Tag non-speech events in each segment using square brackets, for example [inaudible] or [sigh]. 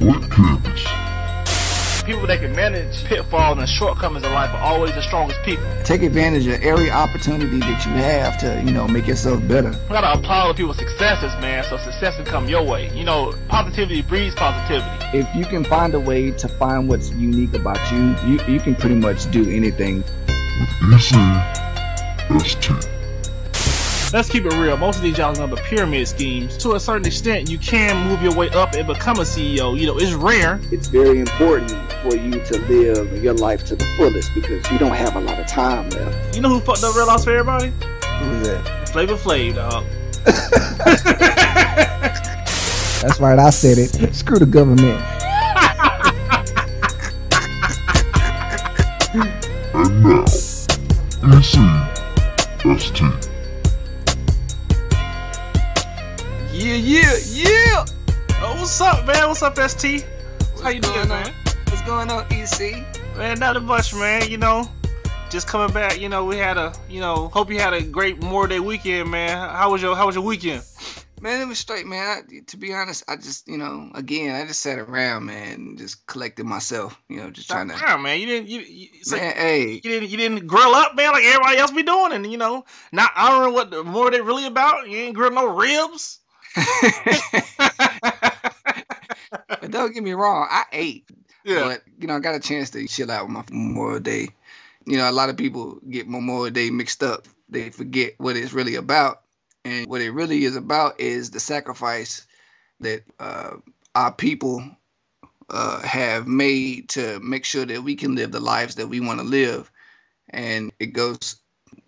What cabbage? People that can manage pitfalls and shortcomings in life are always the strongest people. Take advantage of every opportunity that you have to, you know, make yourself better. We gotta applaud people's successes, man, so success can come your way. You know, positivity breeds positivity. If you can find a way to find what's unique about you, you, you can pretty much do anything. With EC ST. Let's keep it real. Most of these jobs are the pyramid schemes. To a certain extent, you can move your way up and become a CEO. You know, it's rare. It's very important for you to live your life to the fullest because you don't have a lot of time left. You know who fucked up Red Loss for everybody? Who is that? Flavor Flav, dog. [laughs] That's right, I said it. Screw the government. [laughs] And now, EC Yeah, yeah, yeah. Oh, what's up, man? What's up, ST? How you doing, man? on? What's going on, EC? Man, not much, man. You know, just coming back. You know, we had a, you know, hope you had a great Memorial Day weekend, man. How was your How was your weekend? Man, it was straight, man. I, to be honest, I just, you know, again, I just sat around, man, and just collected myself, you know, just trying to. Wow, man. You didn't. You, you, it's like- hey, you didn't. You didn't grill up, man, like everybody else be doing, and you know, not honoring what the Memorial Day really about. You ain't grill no ribs. But don't get me wrong, I ate, yeah. but you know, I got a chance to chill out with my Memorial Day. You know, a lot of people get Memorial Day mixed up. They forget what it's really about, and what it really is about is the sacrifice that uh, our people uh, have made to make sure that we can live the lives that we want to live. And it goes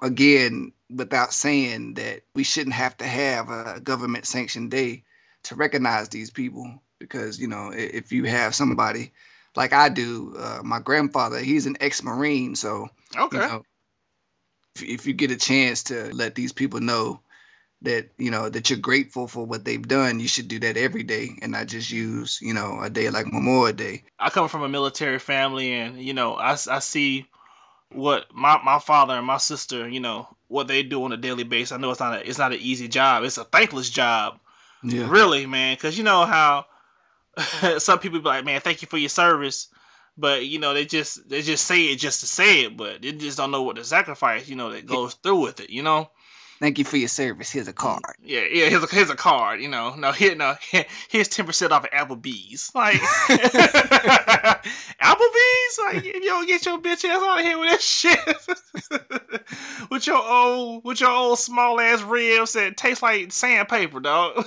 again without saying that we shouldn't have to have a government sanctioned day to recognize these people because you know if you have somebody like I do, uh, my grandfather, he's an ex-marine, so okay. you know, if, if you get a chance to let these people know that you know that you're grateful for what they've done, you should do that every day and not just use you know a day like Memorial Day. I come from a military family, and you know, I see what my, my father and my sister, you know, what they do on a daily basis. I know it's not a, it's not an easy job. It's a thankless job, Yeah, really, man. Because you know how [laughs] some people be like, man, thank you for your service, but you know they just they just say it just to say it, but they just don't know what the sacrifice, you know, that goes through with it. You know. Thank you for your service. Here's a card. Yeah, yeah. Here's a here's a card. You know, no, here, no. Here's ten percent off of Applebee's. Like [laughs] [laughs] Applebee's. Like if you don't get your bitch ass out of here with that shit. [laughs] with your old with your old small ass ribs that taste like sandpaper, dog.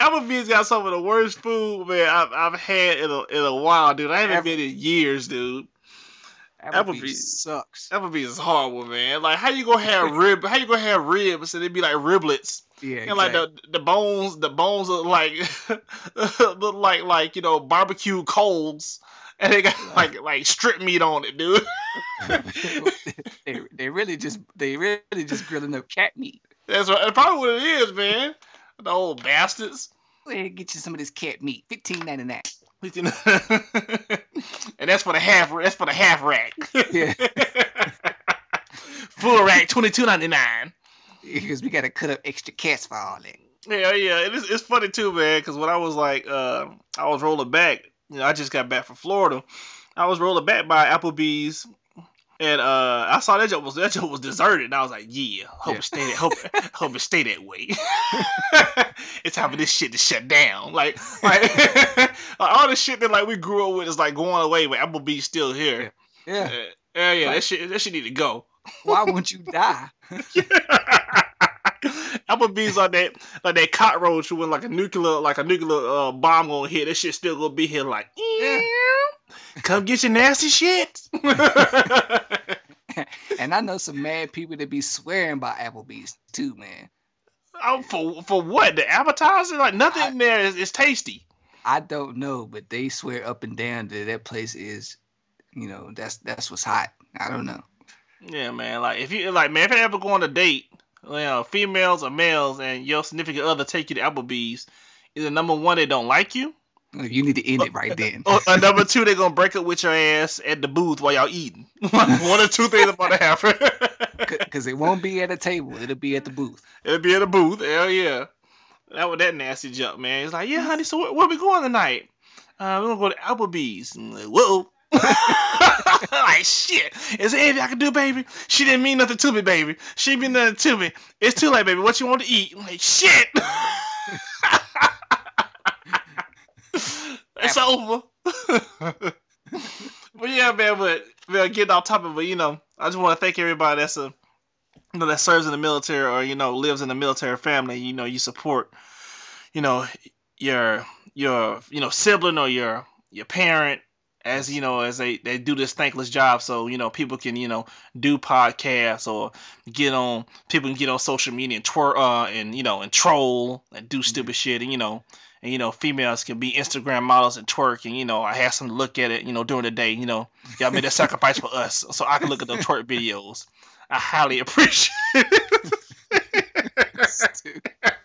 Applebee's got some of the worst food, man, I've, I've had in a, in a while, dude. I haven't Ever. been in years, dude. Applebee's. sucks. Applebee's is horrible, man. Like, how you gonna have [laughs] rib? How you gonna have ribs and they be like riblets? Yeah, And like the the bones, the bones look like [laughs] look like like you know barbecue coals, and they got like like strip meat on it, dude. [laughs] they they really just they really just grilling up cat meat. That's what, that's probably what it is, man. The old bastards. Go ahead, get you some of this cat meat, fifteen ninety nine. [laughs] and that's for the half. That's for the half rack. Yeah. [laughs] Full rack, twenty two ninety nine. Because we gotta cut up extra cash for all that. Yeah, yeah. It is, it's funny too, man. Because when I was like, uh, I was rolling back. You know, I just got back from Florida. I was rolling back by Applebee's, and uh, I saw that joke was that joke was deserted, and I was like, yeah, hope Yeah. it stay that hope [laughs] hope it stay that way. [laughs] it's time for this shit to shut down. Like, like, [laughs] like all the shit that like we grew up with is like going away, but Applebee's still here. Yeah. Yeah, yeah, yeah. Right. That shit, that shit need to go. Why won't you die? [laughs] Applebee's like that, like that cockroach when like a nuclear, like a nuclear uh, bomb gonna hit. That shit still gonna be here. Like, Yeah. come get your nasty shit. [laughs] And I know some mad people that be swearing by Applebee's too, man. oh, for for what? The appetizer? Like nothing in there is, is tasty. I don't know, but they swear up and down that that place is, you know, that's that's what's hot. I don't know. Yeah, man. Like if you like, man, if you ever go on a date, you know, females or males, and your significant other take you to Applebee's, either number one they don't like you, You need to end it right then. or, or number two [laughs] they're gonna break up with your ass at the booth while y'all eating. [laughs] one or two things about to happen. [laughs] Because it won't be at a table; it'll be at the booth. It'll be at a booth. Hell yeah. that was that nasty jump, man. He's like, yeah, honey. So where, where we going tonight? Uh, we're gonna go to Applebee's. Like, Whoa. [laughs] like shit. Is there anything I can do, baby? She didn't mean nothing to me, baby. She mean nothing to me. It's too late, baby. What you want to eat? I'm like shit. [laughs] it's over. [laughs] but yeah, man. But man, getting off topic, but you know, I just want to thank everybody that's a you know that serves in the military or you know lives in the military family. You know, you support you know your your you know sibling or your your parent as you know as they they do this thankless job so you know people can you know do podcasts or get on people can get on social media and twir uh and you know and troll and do stupid shit and you know and you know females can be instagram models and twerk and you know i have some look at it you know during the day you know. Y'all made a sacrifice for us so i can look at the twerk videos. I highly [laughs] appreciate it [laughs]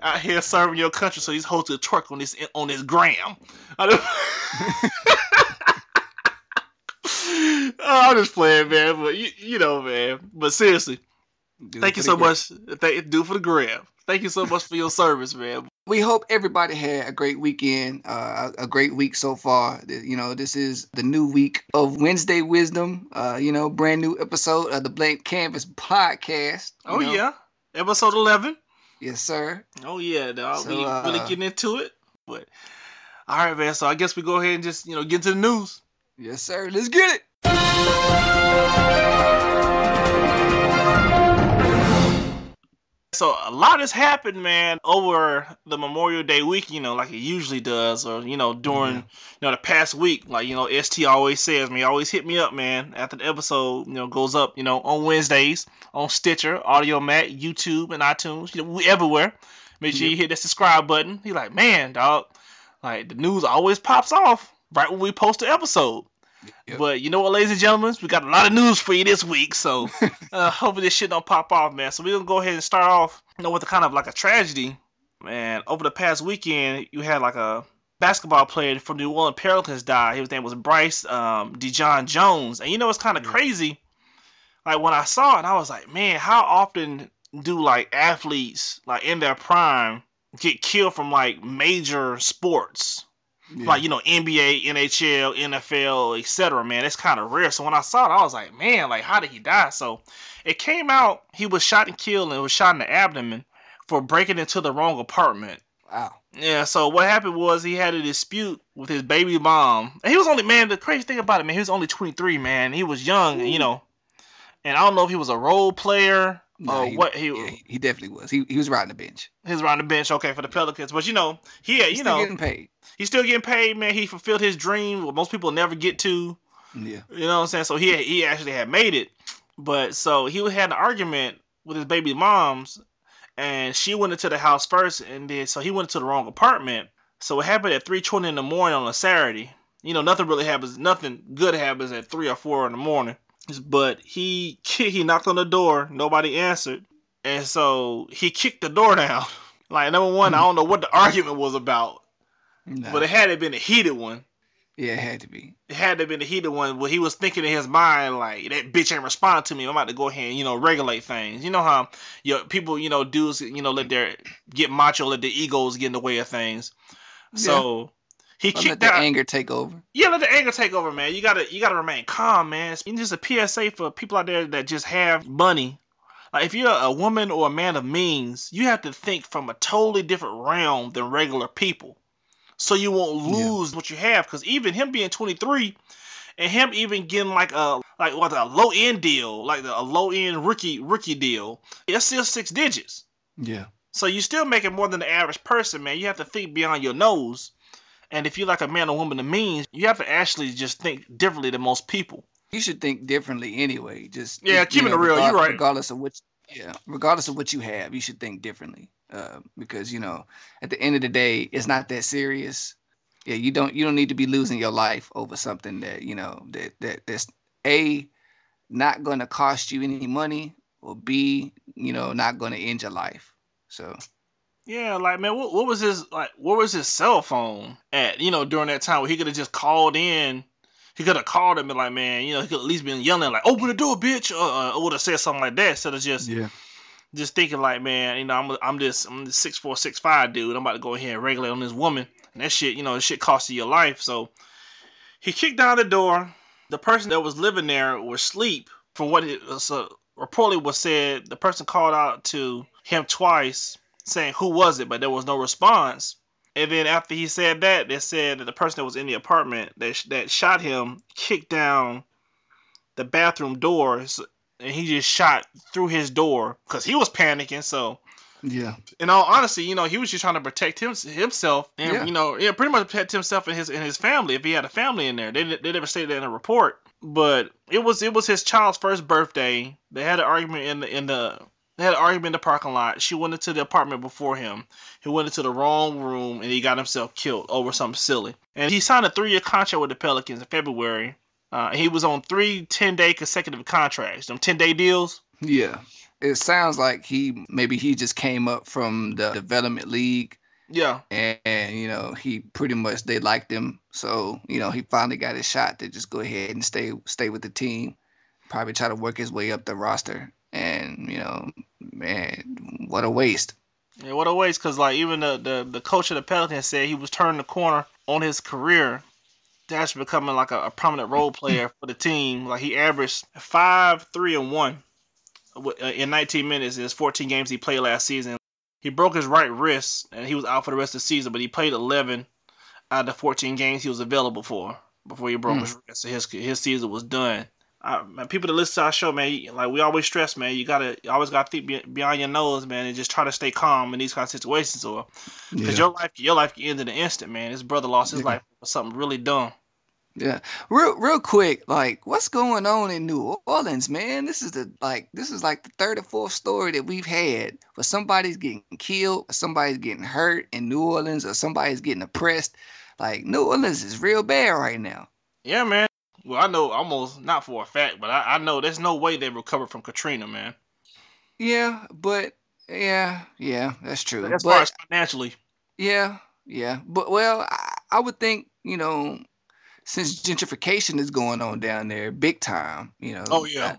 out here serving your country, so he's hosting a twerk on this on his gram. I don't- [laughs] oh, I'm just playing, man. But you, you know, man. But seriously, Do thank you so much. Thank do for the gram. Thank you so much for your service, man. We hope everybody had a great weekend, uh, a a great week so far. You know, this is the new week of Wednesday Wisdom. Uh, you know, brand new episode of the Blank Canvas podcast. Oh know. yeah, episode eleven. Yes, sir. Oh yeah, dog. So, really, really uh, getting into it. But all right, man. So I guess we go ahead and just you know get into the news. Yes, sir. Let's get it. So a lot has happened, man, over the Memorial Day week, you know, like it usually does, or you know, during Yeah. you know the past week, like you know, ST always says, me, always hit me up, man, after the episode, you know, goes up, you know, on Wednesdays on Stitcher, Audiomack, YouTube, and iTunes, you know, we everywhere. Make sure you hit that subscribe button. He like, man, dog, like the news always pops off right when we post the episode. Yep. But you know what, ladies and gentlemen, we got a lot of news for you this week, so [laughs] uh, hopefully this shit don't pop off, man. So we're gonna go ahead and start off, you know, with a kind of like a tragedy. Man, over the past weekend, you had like a basketball player from New Orleans Pelicans die. His name was Bryce um, Dejean-Jones, and you know it's kind of Yeah. crazy. Like when I saw it, I was like, man, how often do like athletes like in their prime get killed from like major sports? Yeah. like you know NBA, NHL, NFL, etc. Man, it's kind of rare. So when I saw it, I was like, man, like how did he die? So it came out he was shot and killed and was shot in the abdomen for breaking into the wrong apartment. wow. Yeah. So what happened was he had a dispute with his baby mom. And he was only man. The crazy thing about it, man, he was only 23. Man, he was young, and you know. And I don't know if he was a role player Nah, or he, what. He, yeah, he- definitely was. He he was riding the bench. he was riding the bench, okay, for the Pelicans. But you know, he, uh, He's you still know, getting paid. he's still getting paid, man. He fulfilled his dream, what most people never get to. Yeah. You know what I'm saying? So he he actually had made it, but so he had an argument with his baby moms, and she went into the house first, and then so he went to the wrong apartment. So it happened at 3:20 in the morning on a Saturday. You know, nothing really happens. Nothing good happens at three or four in the morning. But he [laughs] he knocked on the door. Nobody answered, and so he kicked the door down. [laughs] Like number one, I don't know what the [laughs] argument was about, Nah. but it had to been a heated one yeah, it had to be. it had to have been the heated one where he was thinking in his mind like that bitch ain't responding to me. I'm about to go ahead and you know regulate things. You know how your people you know dudes you know let their get macho, let their egos get in the way of things. So he let kicked the out. anger take over. Yeah, let the anger take over, man. You gotta you gotta remain calm, man. It's just a PSA for people out there that just have money. Like if you're a woman or a man of means, you have to think from a totally different realm than regular people, so you won't Yeah. lose what you have. Because even him being 23, and him even getting like a like what a low end deal, like a low end rookie rookie deal, it's still six digits. Yeah. So you still making more than the average person, man. You have to think beyond your nose. And if you're like a man or woman of means, you have to actually just think differently than most people. You should think differently anyway. Just Yeah, keeping it real, you're right. Regardless of what, yeah, regardless of what you have, you should think differently. Uh, because you know, at the end of the day, it's not that serious. Yeah, you don't you don't need to be losing your life over something that you know that that that's a not going to cost you any money, or b you know not going to end your life. So Yeah, like man, what, what was his like? What was his cell phone at? You know, during that time where he could have just called in. He could have called him and like, man, you know, he could at least been yelling like, "Open the door, bitch," or, or would have said something like that instead of just yeah, just thinking like, man, you know, I'm I'm this I'm this six four six five dude. I'm about to go ahead and regulate on this woman, and that shit, you know, that shit costs you your life. So he kicked down the door. The person that was living there was asleep. From what it was uh, reportedly was said, the person called out to him twice, saying who was it, but there was no response. And then after he said that, they said that the person that was in the apartment that that shot him kicked down the bathroom doors, and he just shot through his door because he was panicking. So Yeah. in all honesty, you know, he was just trying to protect him, himself, and Yeah. you know, yeah, pretty much protect himself and his and his family if he had a family in there. They they never stated that in a report, but it was it was his child's first birthday. They had an argument in the in the they had an argument in the parking lot. She went into the apartment before him. He went into the wrong room and he got himself killed over something silly. And he signed a three year contract with the Pelicans in February. Uh, he was on three 10 day consecutive contracts, them 10 day deals. Yeah. It sounds like he maybe he just came up from the development league Yeah, and, and, you know he pretty much they liked him so you know he finally got his shot to just go ahead and stay stay with the team probably try to work his way up the roster and you know man what a waste Yeah, what a waste! Cause like even the, the the coach of the Pelicans said he was turning the corner on his career. That's becoming like a, a prominent role player [laughs] for the team. Like he averaged five, three, and one uh, in 19 minutes in his 14 games he played last season. He broke his right wrist and he was out for the rest of the season, but he played 11 out of the 14 games he was available for before he broke Hmm. his wrist. So his his season was done. I, man, people that listen to our show, man, like we always stress, man, you gotta, you always gotta think be- beyond your nose, man, and just try to stay calm in these kind of situations, or because yeah. your life, your life can end in an instant, man. His brother lost his Yeah. life for something really dumb. yeah real real quick like what's going on in new orleans man this is the like this is like the third or fourth story that we've had where somebody's getting killed or somebody's getting hurt in new orleans or somebody's getting oppressed like new orleans is real bad right now Yeah, man. Well, I know almost not for a fact, but I, I know there's no way they recovered from Katrina, man. Yeah, but yeah, yeah, that's true. As far as financially, yeah, yeah, but well, I, I would think you know, since gentrification is going on down there big time, you know. oh yeah,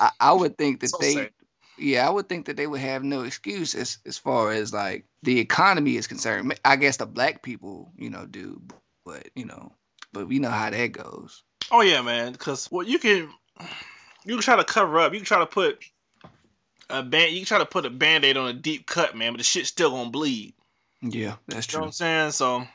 I, I would think that So they, sad. yeah, I would think that they would have no excuse as as far as like the economy is concerned. I guess the black people, you know, do, but you know, but we know how that goes. Oh yeah, man. Because well, you can you can try to cover up, you can try to put a band, you can try to put a band aid on a deep cut, man, but the shit's still gonna bleed. Yeah, that's You know what true. I'm saying? So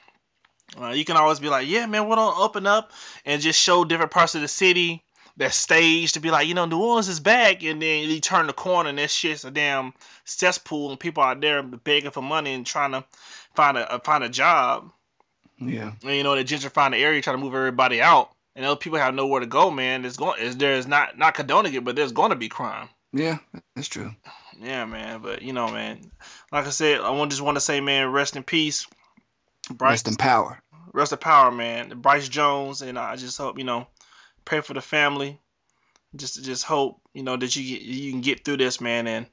uh, you can always be like, yeah, man, we're gonna open up and just show different parts of the city that stage to be like, you know, New Orleans is back, and then you turn the corner and that shit's a damn cesspool, and people out there begging for money and trying to find a find a job. Yeah, And, you know, they gentrifying the area, trying to move everybody out, and those people have nowhere to go. Man, there's going, is there's not not condoning it, but there's going to be crime. yeah, that's true. Yeah, man. But you know, man, like I said, I want just want to say, man, rest in peace, Bryce. Rest in power. rest of power, man. Bryce Jones, and I just hope you know, pray for the family. Just just hope you know that you get, you can get through this, man, and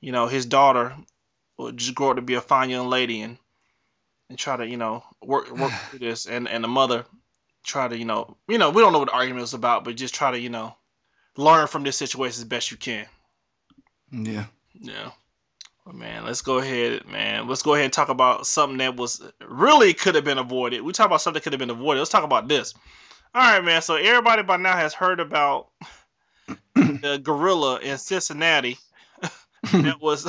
you know his daughter will just grow up to be a fine young lady and and try to you know work work [sighs] through this, and and the mother try to you know you know we don't know what the argument was about, but just try to you know learn from this situation as best you can. Yeah. Yeah. Well, man, let's go ahead, man. Let's go ahead and talk about something that was really could have been avoided. We talk about something that could have been avoided. Let's talk about this. All right, man. So everybody by now has heard about the gorilla in Cincinnati that was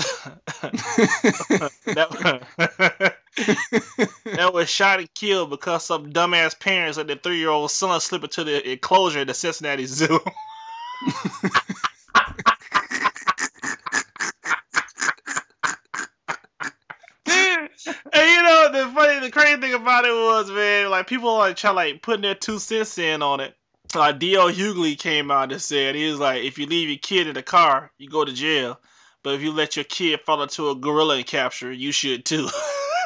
that, [laughs] that was shot and killed because some dumbass parents let their three-year-old son slip into the enclosure at the Cincinnati Zoo. [laughs] and you know the funny, the crazy thing about it was, man, like people like try like putting their two cents in on it. Like D.L. Hughley came out and said he was like, if you leave your kid in the car, you go to jail. But if you let your kid fall into a gorilla and capture, you should too. [laughs]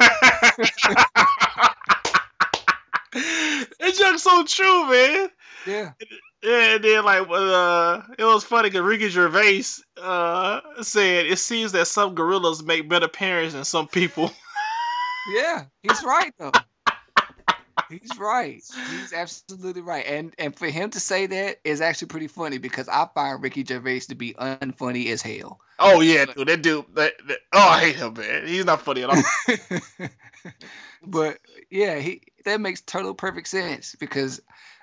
it's just so true, man. yeah. Yeah, and then like uh, it was funny because Ricky Gervais uh said it seems that some gorillas make better parents than some people. [laughs] Yeah. He's right though. He's right. He's absolutely right. And and for him to say that is actually pretty funny because I find Ricky Gervais to be unfunny as hell. Oh yeah, dude, that dude. That, that, oh, I hate him, man. He's not funny at all. [laughs] but yeah, he that makes total perfect sense because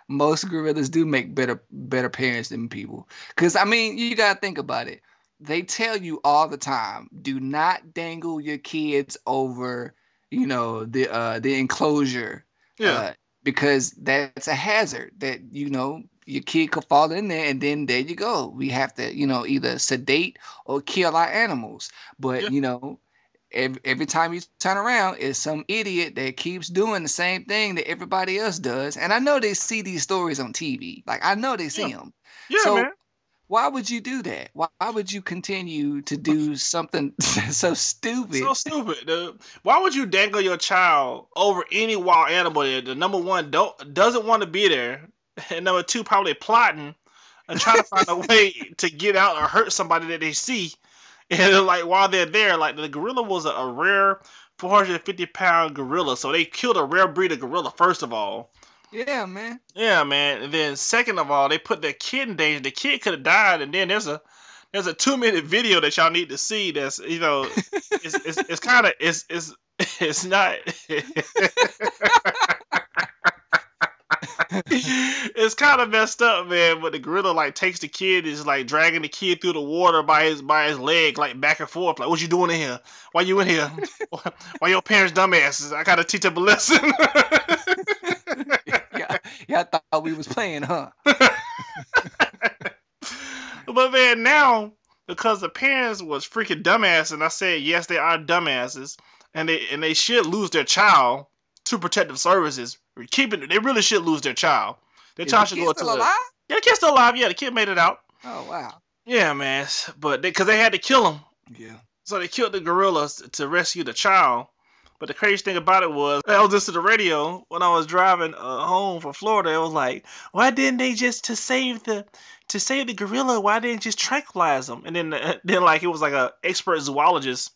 most gorillas do make better better parents than people. Because I mean, you gotta think about it. They tell you all the time, do not dangle your kids over, you know, the uh the enclosure. Yeah. Uh, because that's a hazard that you know your kid could fall in there and then there you go we have to you know either sedate or kill our animals but Yeah. you know every, every time you turn around it's some idiot that keeps doing the same thing that everybody else does and i know they see these stories on tv like i know they see Yeah. them yeah, so- man. Why would you do that why, why would you continue to do something [laughs] so stupid So stupid, dude. Why would you dangle your child over any wild animal that the number one don't doesn't want to be there, and number two probably plotting and trying to find a [laughs] way to get out or hurt somebody that they see, and like while they're there, like the gorilla was a, a rare 450 pound gorilla, so they killed a rare breed of gorilla first of all. Yeah man Yeah, man. And then second of all, they put their kid in danger. The kid could have died, and then there's a there's a two minute video that y'all need to see. That's you know, [laughs] it's it's, it's kind of it's it's [laughs] it's not. [laughs] it's kind of messed up, man. But the gorilla like takes the kid, is like dragging the kid through the water by his by his leg, like back and forth. Like, what you doing in here? Why you in here? Why your parents dumbasses? I gotta teach them a lesson. Yeah, i thought we was playing huh [laughs] but man, now because the parents was freaking dumbass, and I said yes, they are dumbasses, and they and they should lose their child to protective services. Keeping they really should lose their child. Their Is child the should kid go to the, yeah, the kid's still alive. Yeah, the kid made it out. oh wow Yeah, man, but they because they, had to kill him, yeah so they killed the gorillas to rescue the child. But the crazy thing about it was, I was listening to the radio when I was driving uh, home from Florida. It was like, why didn't they just to save the to save the gorilla? Why didn't they just tranquilize them? And then [laughs] then like it was like a expert zoologist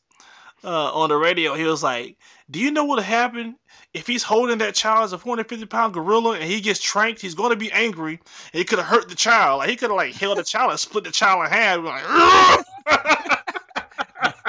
uh, on the radio. He was like, do you know what would happen if he's holding that child as a 450 pound gorilla and he gets tranked? He's going to be angry. He could have hurt the child. Like he could have like held the child and split the child in half. Like, [laughs] [laughs]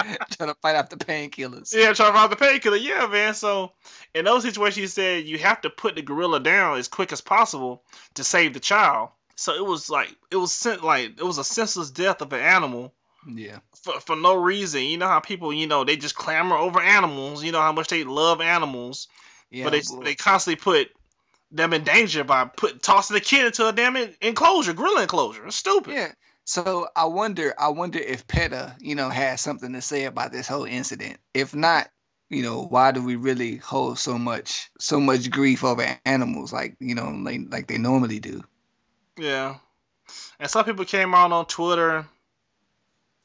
[laughs] trying to fight off the painkillers Yeah, trying to find the painkiller. Yeah, man. So in those situations, he said you have to put the gorilla down as quick as possible to save the child. So it was like it was sent like it was a senseless death of an animal yeah for, for no reason. You know how people, you know, they just clamor over animals. You know how much they love animals, yeah but they boy. they constantly put them in danger by put tossing the kid into a damn enclosure, gorilla enclosure. It's stupid. Yeah. So I wonder, I wonder if PETA, you know, has something to say about this whole incident. If not, you know, why do we really hold so much, so much grief over animals, like you know, like like they normally do? Yeah. And some people came out on Twitter.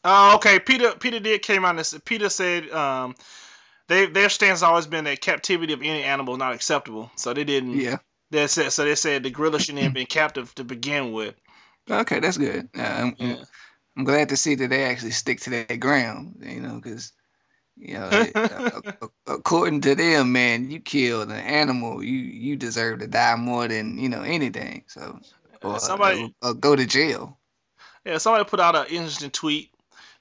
Oh, okay. PETA PETA did came out and said PETA said um they their stance has always been that captivity of any animal is not acceptable. So they didn't Yeah. they said so they said the gorilla shouldn't have been captive to begin with. Okay, that's good. Uh, I'm, Yeah. I'm glad to see that they actually stick to that ground. You know, because you know, it- uh, [laughs] according to them, man, you killed an animal, you you deserve to die more than you know anything. So, or, Somebody- or, or go to jail. Yeah, somebody put out an interesting tweet.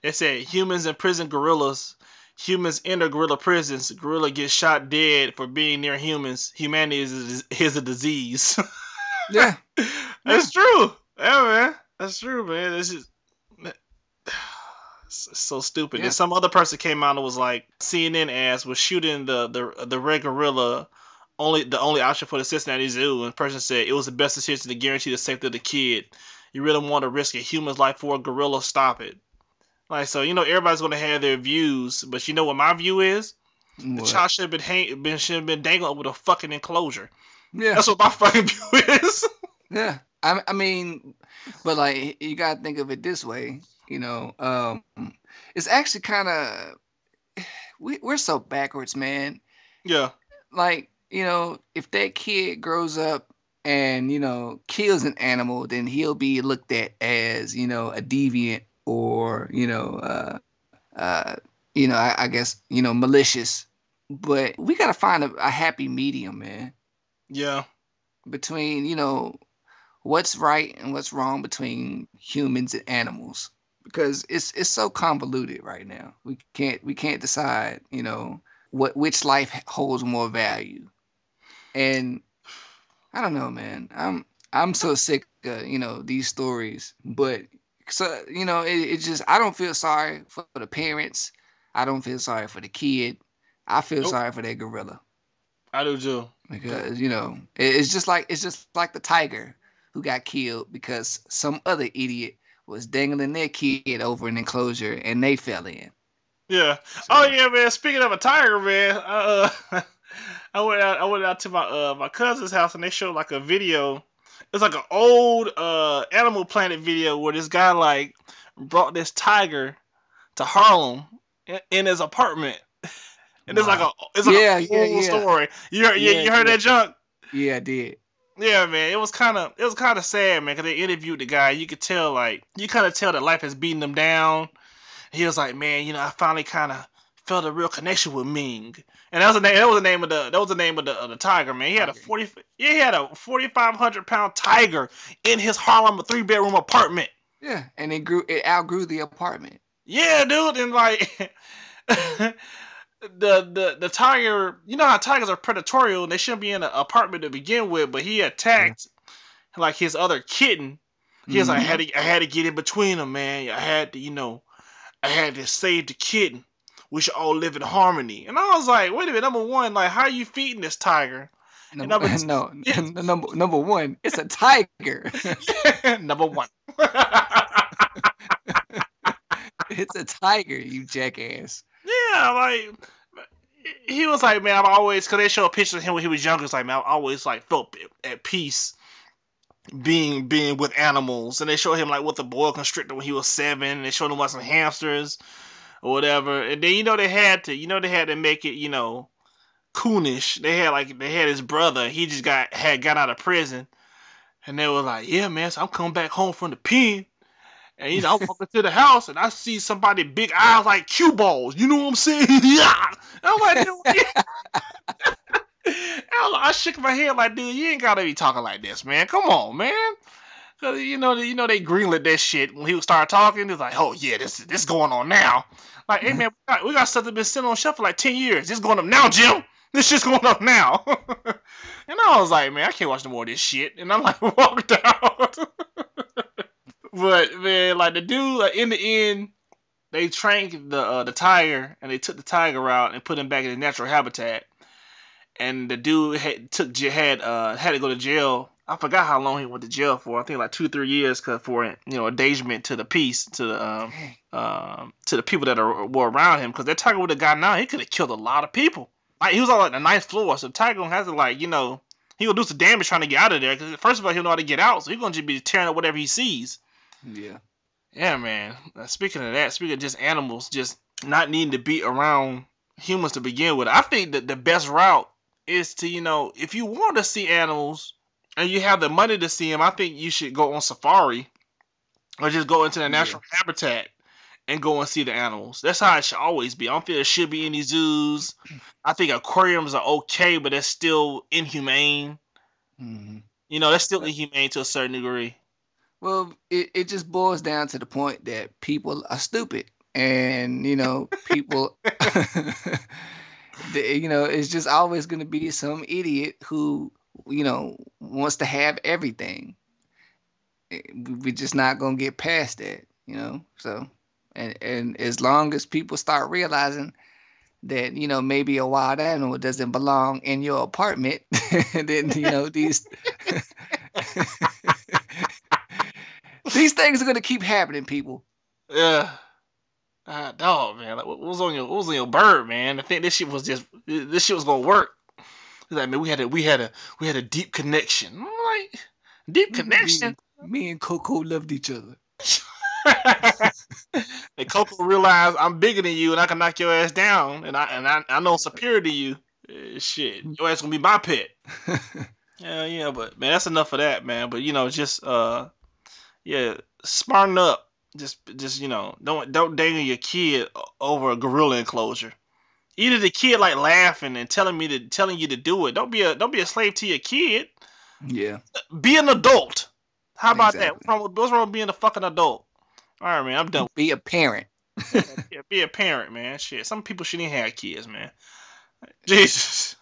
They said humans imprison gorillas. Humans enter gorilla prisons. Gorilla gets shot dead for being near humans. Humanity is a, is a disease. [laughs] Yeah. That's true. Yeah, man. That's true, man. This is [sighs] so stupid. Yeah. And some other person came out and was like, CNN ass was shooting the the the red gorilla. Only the only option for the Cincinnati Zoo, and the person said it was the best decision to guarantee the safety of the kid. You really want to risk a human's life for a gorilla? Stop it. Like so, you know, everybody's gonna have their views, but you know what my view is? The What? child should have been hang- been should have been dangling with a fucking enclosure. Yeah. That's what my [laughs] fucking view is. Yeah, I I mean, but like you gotta think of it this way, you know. Um, it's actually kind of we we're so backwards, man. yeah. Like you know, if that kid grows up and you know kills an animal, then he'll be looked at as you know a deviant or you know uh uh you know I, I guess you know malicious. But we gotta find a, a happy medium, man. Yeah. between you know what's right and what's wrong between humans and animals because it's it's so convoluted right now. We can't we can't decide you know what which life holds more value, and I don't know, man. I'm I'm so sick of you know these stories, but so you know it, it just I don't feel sorry for the parents. I don't feel sorry for the kid. I feel Nope. sorry for that gorilla I do too. because you know it- it's just like it's just like the tiger who got killed because some other idiot was dangling their kid over an enclosure and they fell in. Yeah. Oh yeah, man. Speaking of a tiger, man, uh, [laughs] I went out. I went out to my uh my cousin's house and they showed like a video. It's like an old uh Animal Planet video where this guy like brought this tiger to Harlem in, in his apartment. And it's like a it's like Yeah, a yeah, whole yeah. story. You heard, yeah, you heard that junk? Yeah, I did. Yeah, man, it was kind of it was kind of sad, man, because they interviewed the guy. You could tell, like, you kind of tell that life has beaten him down. He was like, man, you know, I finally kind of felt a real connection with Ming, and that was the name. That was the name of the. That was the name of the of the tiger, man. He had a forty. Yeah, he had a forty five hundred pound tiger in his Harlem three bedroom apartment. Yeah, and it grew. It outgrew the apartment. Yeah, dude, and like. [laughs] The, the the tiger, you know how tigers are predatory and they shouldn't be in an apartment to begin with, but he attacked like his other kitten. He was like, I Mhm. had to, I had to get in between them, man. I had to, you know, I had to save the kitten. We should all live in harmony. And I was like, wait a minute, number one, like, how are you feeding this tiger? Number, number [laughs] two- no, [laughs] yeah. [laughs] number number one, it's a tiger. number one. it's a tiger, you jackass. Yeah, like he was like, man, I've always because they show a picture of him when he was younger. It's like, man, I always like felt at peace being being with animals. And they show him like with the boa constrictor when he was seven. And They showed him like some hamsters or whatever. And then you know they had to, you know they had to make it, you know, coonish. They had like they had his brother. He just got had got out of prison, and they were like, yeah, man, so I'm coming back home from the pen. And you know, I walk into the house and I see somebody big eyes like cue balls. You know what I'm saying? [laughs] yeah. And I'm like, dude, yeah. [laughs] I, was like- I shook my head like, dude, you ain't gotta be talking like this, man. Come on, man. 'Cause, you know, you know they greenlit that shit when he would start talking. It's like, oh yeah, this this going on now. Like, hey mm-hmm. man, we got, we got stuff that been sitting on shelf for like ten years. This going up now, Jim. This shit's going up now. [laughs] and I was like, man, I can't watch no more of this shit. And I'm like, walked out. But man, like the dude, like, in the end, they tranked the uh, the tiger and they took the tiger out and put him back in his natural habitat. And the dude had took had uh had to go to jail. I forgot how long he went to jail for. I think like two three years cause for you know endangerment to the peace to the um um to the people that are were around him. Because that tiger would have gotten out, he could have killed a lot of people. Like he was on like the ninth floor, so tiger has to like you know he gonna do some damage trying to get out of there. Because first of all, he don't know how to get out, so he's gonna just be tearing up whatever he sees. Yeah. Yeah, man. Uh, speaking of that, speaking of just animals, just not needing to be around humans to begin with, I think that the best route is to, you know, if you want to see animals and you have the money to see them, I think you should go on safari or just go into the natural habitat and go and see the animals. That's how it should always be. I don't think there should be any zoos. I think aquariums are okay, but they're still inhumane. hmm You know, they're still inhumane to a certain degree. Well, it, it just boils down to the point that people are stupid. And, you know, people, [laughs] [laughs] you know, it's just always going to be some idiot who, you know, wants to have everything. We- We're just not going to get past that, you know? So, and, and as long as people start realizing that, you know, maybe a wild animal doesn't belong in your apartment, [laughs] then, you know, these. These things are gonna keep happening, people. Yeah. Ah, dog, man. Like, what was on your what was on your bird, man? I think this shit was just this shit was gonna work. Like, man, we had a we had a we had a deep connection. I'm like, deep connection. Me, me and Coco loved each other. [laughs] and Coco realized I'm bigger than you and I can knock your ass down, and I and I, I know I'm superior to you. Eh, shit, your ass gonna be my pet. [laughs] Yeah, yeah, but man, that's enough of that, man. But you know, just uh, yeah, smarten up. Just, just you know, don't don't dangle your kid over a gorilla enclosure. Either the kid like laughing and telling me to telling you to do it. Don't be a don't be a slave to your kid. Yeah. Be an adult. How about that? Exactly. What's wrong, what's wrong with being a fucking adult? All right, man. I'm done. Be a parent. [laughs] Yeah, be a parent, man. Shit, some people shouldn't have kids, man. [laughs] Jesus.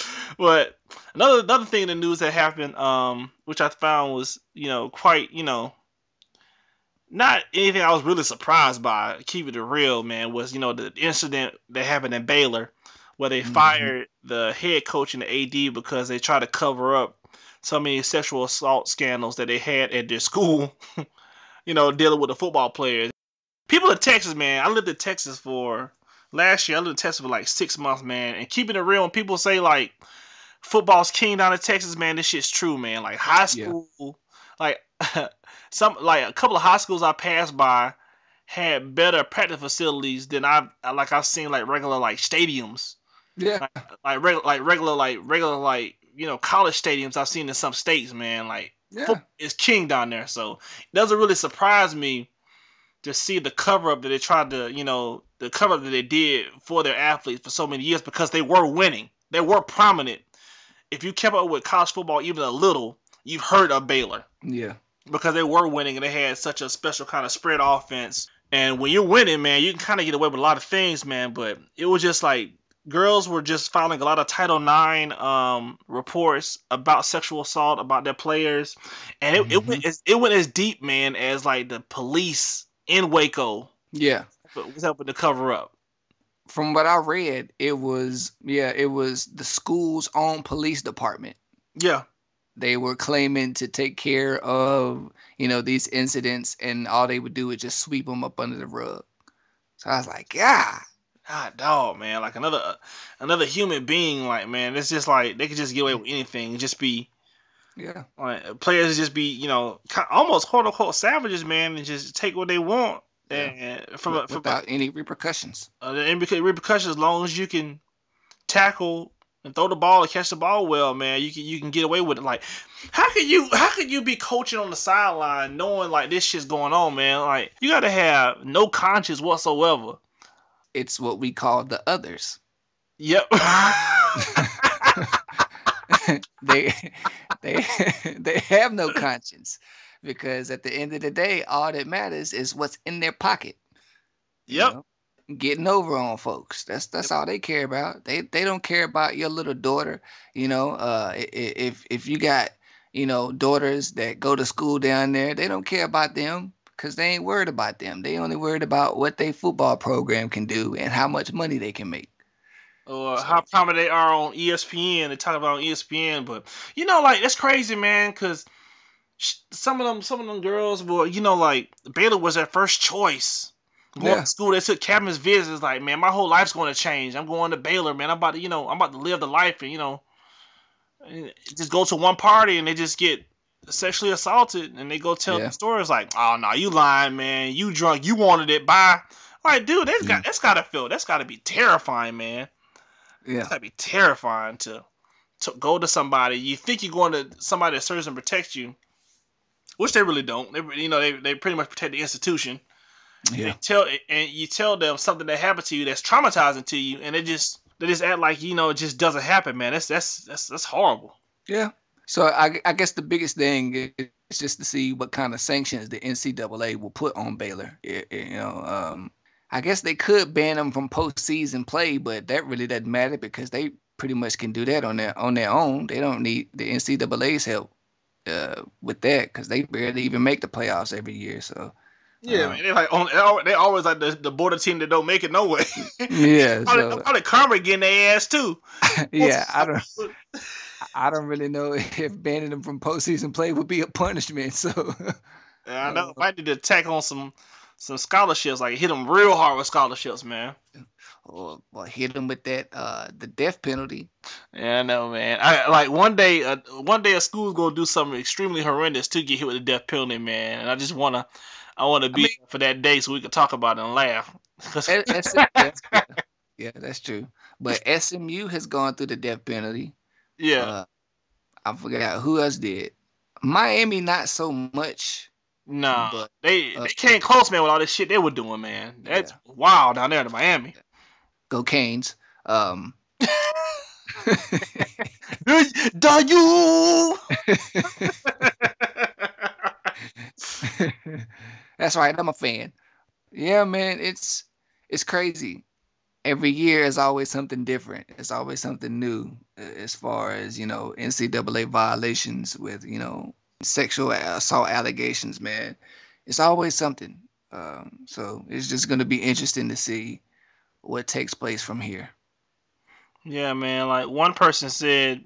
[laughs] but another another thing in the news that happened, um, which I found was you know quite you know not anything I was really surprised by. Keep it real, man. Was you know the incident that happened in Baylor where they Mhm. fired the head coach and the AD because they tried to cover up so many sexual assault scandals that they had at their school. [laughs] you know, dealing with the football players people in Texas, man, I lived in Texas for last year. I lived in Texas for like six months, man. And keeping it real, when people say like football's king down in Texas, man, this shit's true, man. Like high Yeah. school, like [laughs] some like a couple of high schools I passed by had better practice facilities than I've like I've seen like regular like stadiums, Yeah. like regular like regular like regular like you know college stadiums I've seen in some states, man. Like Yeah. football is king down there. So it doesn't really surprise me to see the cover up that they tried to, you know, the cover that they did for their athletes for so many years because they were winning. They were prominent. If you kept up with college football even a little, you've heard of Baylor Yeah. because they were winning and they had such a special kind of spread offense. And when you're winning, man, you can kind of get away with a lot of things, man. But it was just like girls were just filing a lot of Title IX um, reports about sexual assault about their players, and it, it went as, it went as deep, man, as like the police in Waco Yeah. Was helping to cover up. From what I read, it was yeah, it was the school's own police department. Yeah, They were claiming to take care of, you know, these incidents and all they would do is just sweep them up under the rug. So I was like, yeah. God, ah, dog, man, like another another human being, like man, it's just like they could just get away with anything, just be Yeah. like players just be you know almost quote unquote savages, man, and just take what they want. Yeah. And from a, from without any repercussions. uh, because repercussions, as long as you can tackle and throw the ball and catch the ball well, man, you can you can get away with it. Like, how can you how can you be coaching on the sideline knowing like this shit's going on, man? Like, you got to have no conscience whatsoever. It's what we call the others. Yep. [laughs] [laughs] they they [laughs] they have no conscience because at the end of the day, all that matters is what's in their pocket. you yep. know? Getting over on folks. That's that's all they care about. They they don't care about your little daughter. You know, uh, if if you got you know daughters that go to school down there, they don't care about them because they ain't worried about them. They only worried about what their football program can do and how much money they can make. or So- how prominent they are on ESPN. They talk about on ESPN, but you know, like that's crazy, man. Because some of them, some of them girls, well, you know, like Baylor was their first choice. Going Yeah. to school, they took cabin's visits. Like, man, my whole life's going to change. I'm going to Baylor, man. I'm about to, you know, I'm about to live the life, and you know, and just go to one party and they just get sexually assaulted, and they go tell Yeah. the stories like, oh no, you lying, man. You drunk. You wanted it. Bye. Like, dude, that's got that's got to feel. That's got to be terrifying, man. Yeah. It's gotta be terrifying to to go to somebody. You think you're going to somebody that serves and protects you, which they really don't. They, you know, they, they pretty much protect the institution. Yeah. They tell and you tell them something that happened to you that's traumatizing to you, and they just they just act like you know it just doesn't happen, man. That's that's that's that's horrible. Yeah. So I, I guess the biggest thing is just to see what kind of sanctions the NCAA will put on Baylor. You know, um, I guess they could ban them from postseason play, but that really doesn't matter because they pretty much can do that on their on their own. They don't need the NCAA's help uh, with that because they barely even make the playoffs every year. So Yeah, Uh, man. They like on they always like the, the border team that don't make it no way. [laughs] yeah, [laughs] probably, so probably getting their ass too. [laughs] yeah, I don't I don't really know if banning them from postseason play would be a punishment. So. Yeah, I know. Uh, Might need to attack on some some scholarships, like hit them real hard with scholarships, man. Or, or hit them with that uh the death penalty. Yeah, I know, man. I like one day, uh, one day a school's gonna do something extremely horrendous to get hit with the death penalty, man. And I just wanna, I wanna be mean- for that day so we can talk about it and laugh. [laughs] That- that's. That's- yeah. yeah, that's true. But SMU has gone through the death penalty. yeah, Uh, I forgot who else did. Miami, not so much. nah, but, they uh, they came close, man, with all this shit they were doing, man. That's wild down there in Miami. Go Canes. Um, you. [laughs] That's right. I'm a fan. Yeah, man. It's it's crazy. Every year is always something different. It's always something new uh, as far as you know NCAA violations with you know sexual assault allegations. Man, it's always something. Um, so it's just gonna be interesting to see what takes place from here. Yeah, man. Like one person said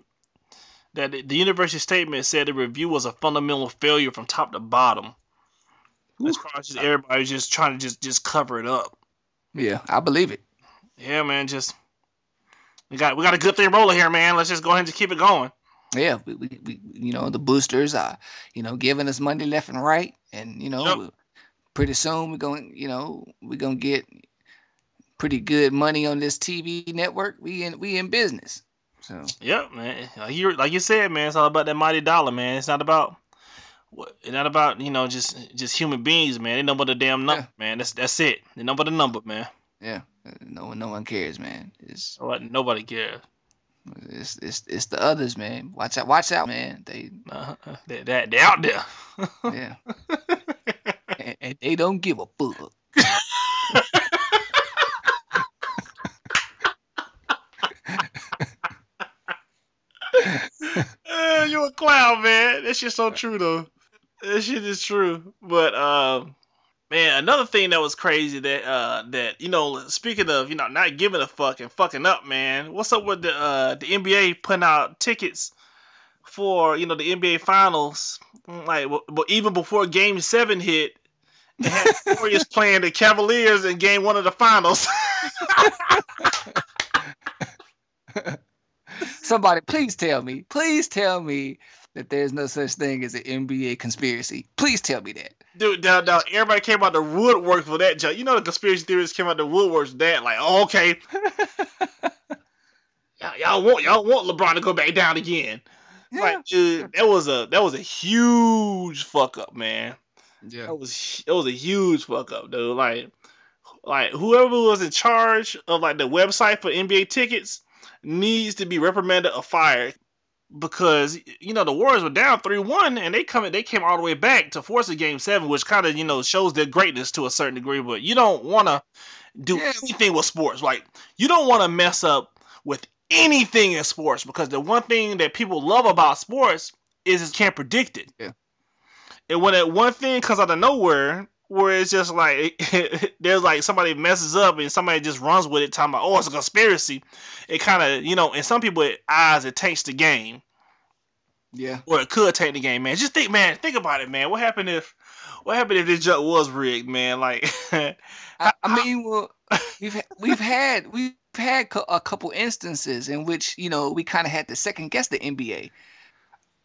that the- university statement said the review was a fundamental failure from top to bottom. As far as just everybody just trying to just just cover it up. Yeah, I believe it. Yeah, man. Just we got we got a good thing rolling here, man. Let's just go ahead and just keep it going. Yeah, we, we, we you know the boosters are you know giving us money left and right, and you know Yep. pretty soon we're going you know we're gonna get pretty good money on this TV network. We in we in business. So Yep, man. Like you like you said, man. It's all about that mighty dollar, man. It's not about. It's not about you know just just human beings, man. They know but a damn number, man. That's that's it. They know but a number, man. yeah, no one no one cares, man. It's What nobody cares. it's it's, it's the others, man. Watch out, watch out, man. They Uh, they, they, they out there. yeah, [laughs] and, and they don't give a fuck. [laughs] Uh, [laughs] you a clown, man. That shit's so true though. That shit is true. But um, man, another thing that was crazy that uh that you know speaking of you know not giving a fuck and fucking up, man. What's up with the uh the NBA putting out tickets for you know the NBA finals? Like, but even before Game Seven hit. They had the Warriors [laughs] playing the Cavaliers in game one of the finals. [laughs] Somebody, please tell me, please tell me that there's no such thing as an NBA conspiracy. Please tell me that. Dude, now, now everybody came out the woodwork for that joke. You know the conspiracy theorists came out the woodwork for that. Like, oh, okay, [laughs] y'all, y'all want y'all want LeBron to go back down again. Like, dude, that was a that was a huge fuck up, man. yeah. That was it was a huge fuck up, dude. Like, like whoever was in charge of like the website for NBA tickets needs to be reprimanded or fired because you know the Warriors were down three one and they come they came all the way back to force a game seven, which kind of you know shows their greatness to a certain degree. But you don't want to do Yeah. anything with sports. Like you don't want to mess up with anything in sports because the one thing that people love about sports is it can't predict it. Yeah. And when that one thing comes out of nowhere, where it's just like [laughs] there's like somebody messes up and somebody just runs with it, talking about oh it's a conspiracy. It kind of you know in some people's eyes it takes the game, Yeah. or it could take the game, man. Just think, man, think about it, man. What happened if what happened if this joke was rigged, man? Like [laughs] I, I mean, well, we've we've had we've had a couple instances in which you know we kind of had to second guess the NBA.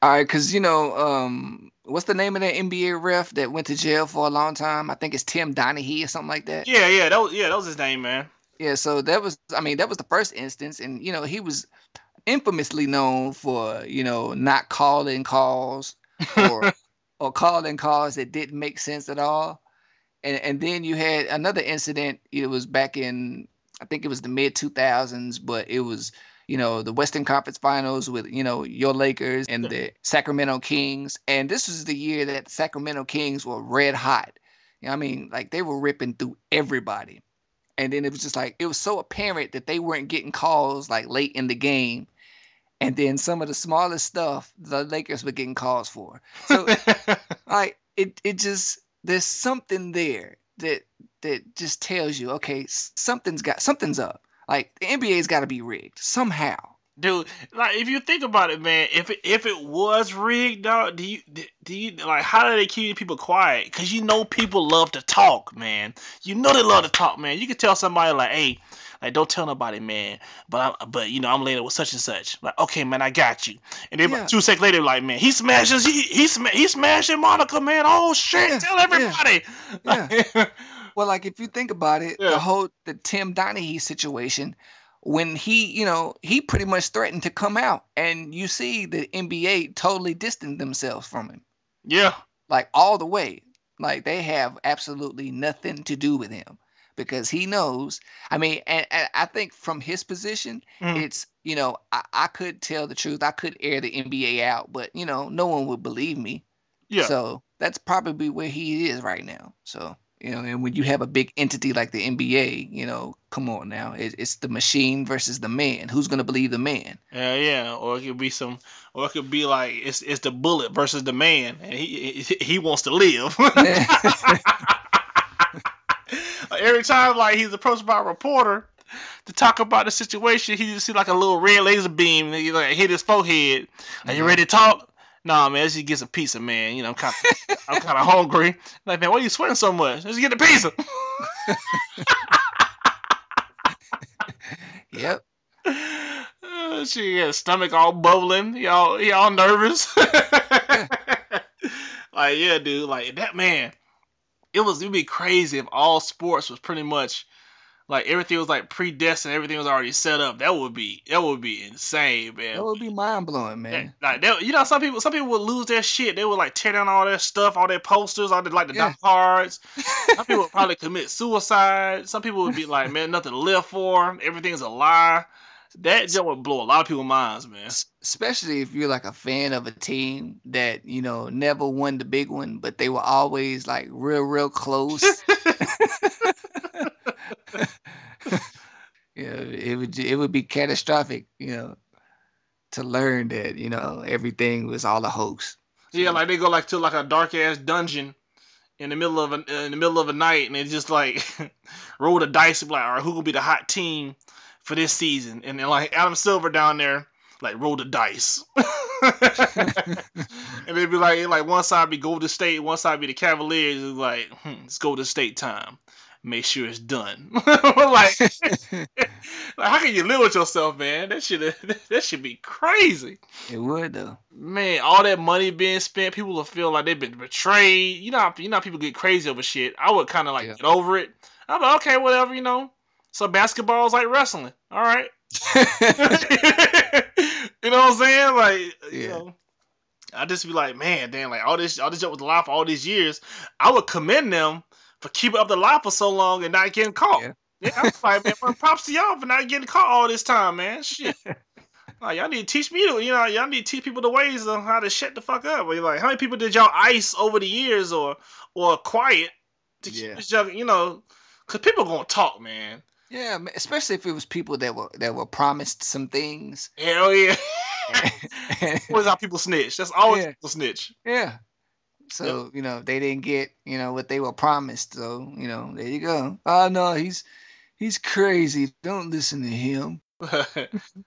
All right, because you know, um, what's the name of that NBA ref that went to jail for a long time? I think it's Tim Donaghy or something like that. yeah, yeah, that was yeah, that was his name, man. Yeah, so that was, I mean, that was the first instance, and you know, he was infamously known for, you know, not calling calls or [laughs] or calling calls that didn't make sense at all. And and then you had another incident. It was back in, I think it was the mid two thousands, but it was, you know, the Western Conference Finals with you know your Lakers and the Sacramento Kings, and this was the year that the Sacramento Kings were red hot. You know, I mean, like they were ripping through everybody. And then it was just like it was so apparent that they weren't getting calls like late in the game. And then some of the smallest stuff the lakers were getting calls for. So [laughs] like it, it just there's something there that that just tells you okay something's got something's up like the nba's got to be rigged somehow Dude, like if you think about it, man, if it, if it was rigged, dog, do you do you like how do they keep people quiet? Cause you know people love to talk, man. You know they love to talk, man. You can tell somebody like, hey, like don't tell nobody, man. But I, but you know I'm later with such and such. Like okay, man, I got you. And then Yeah. two seconds later, like man, he smashes, he he, he smashing Monica, man. Oh shit, Yeah, tell everybody. yeah. [laughs] well like if you think about it Yeah. the whole the tim donaghy situation when he you know he pretty much threatened to come out and you see the nba totally distanced themselves from him yeah. like all the way like they have absolutely nothing to do with him because he knows. I mean, and, and I think from his position, Mhm. it's you know I, I could tell the truth. I could air the NBA out, but you know no one would believe me. Yeah. So that's probably where he is right now. So you know, and when you have a big entity like the NBA, you know, come on now, it, it's the machine versus the man. Who's gonna believe the man? Yeah, yeah. Or it could be some, or it could be like it's it's the bullet versus the man, and he he, he wants to live. [laughs] Every time like he's approached by a reporter to talk about the situation, he just see like a little red laser beam and he like hit his forehead. Are you mm-hmm. ready to talk? Nah, man, let's just get some pizza, man. You know, I'm kind of I'm kind of hungry. Like, man, why are you sweating so much? Let's get the pizza. [laughs] yep. Uh, she had stomach all bubbling. Y'all, y'all nervous. [laughs] like, yeah, dude. Like that man. It was. It'd be crazy if all sports was pretty much like everything was like predestined. Everything was already set up. That would be. That would be insane, man. That would be mind blowing, That- man. like that, you know, some people, some people would lose their shit. They would like tear down all their stuff, all their posters, all the like the Yeah. cards. [laughs] Some people would probably commit suicide. Some people would be like, man, nothing to live for. Everything's a lie. That just would blow a lot of people's minds, man. Especially if you're like a fan of a team that you know never won the big one, but they were always like real, real close. [laughs] you know, it would it would be catastrophic, you know, to learn that you know everything was all a hoax. Yeah, like they go like to like a dark ass dungeon in the middle of a, in the middle of a night, and they just like [laughs] roll the dice like, all right, who will be the hot team for this season? And then like Adam Silver down there, like roll the dice, [laughs] and they'd be like, like one side be Golden State, one side be the Cavaliers. It's like hmm, it's Golden State time. Make sure it's done. [laughs] like, [laughs] like, how can you live with yourself, man? That should [laughs] that should be crazy it would though. man, all that money being spent, people will feel like they've been betrayed. You know, how, you know, people get crazy over shit. I would kind of like Yeah. get over it. I'm like, okay, whatever, you know. So basketball is like wrestling. All right, you know what I'm saying? Like, you Yeah. know, I just be like, man, damn, like all this, all this shit was life for all these years. I would commend them for keeping up the lie for so long and not getting caught. Yeah. Yeah, I was like, man, well, [laughs] props to y'all for not getting caught all this time, man. Shit. [laughs] Like, y'all need to teach me, to, you know, y'all need to teach people the ways of how to shut the fuck up. Like, how many people did y'all ice over the years or or quiet to keep Yeah. this you know, because people gonna talk, man. yeah, especially if it was people that were that were promised some things. Hell yeah. [laughs] always how people snitch. That's always Yeah. people snitch. yeah. So you know they didn't get you know what they were promised. So you know there you go. Oh no, he's he's crazy. Don't listen to him.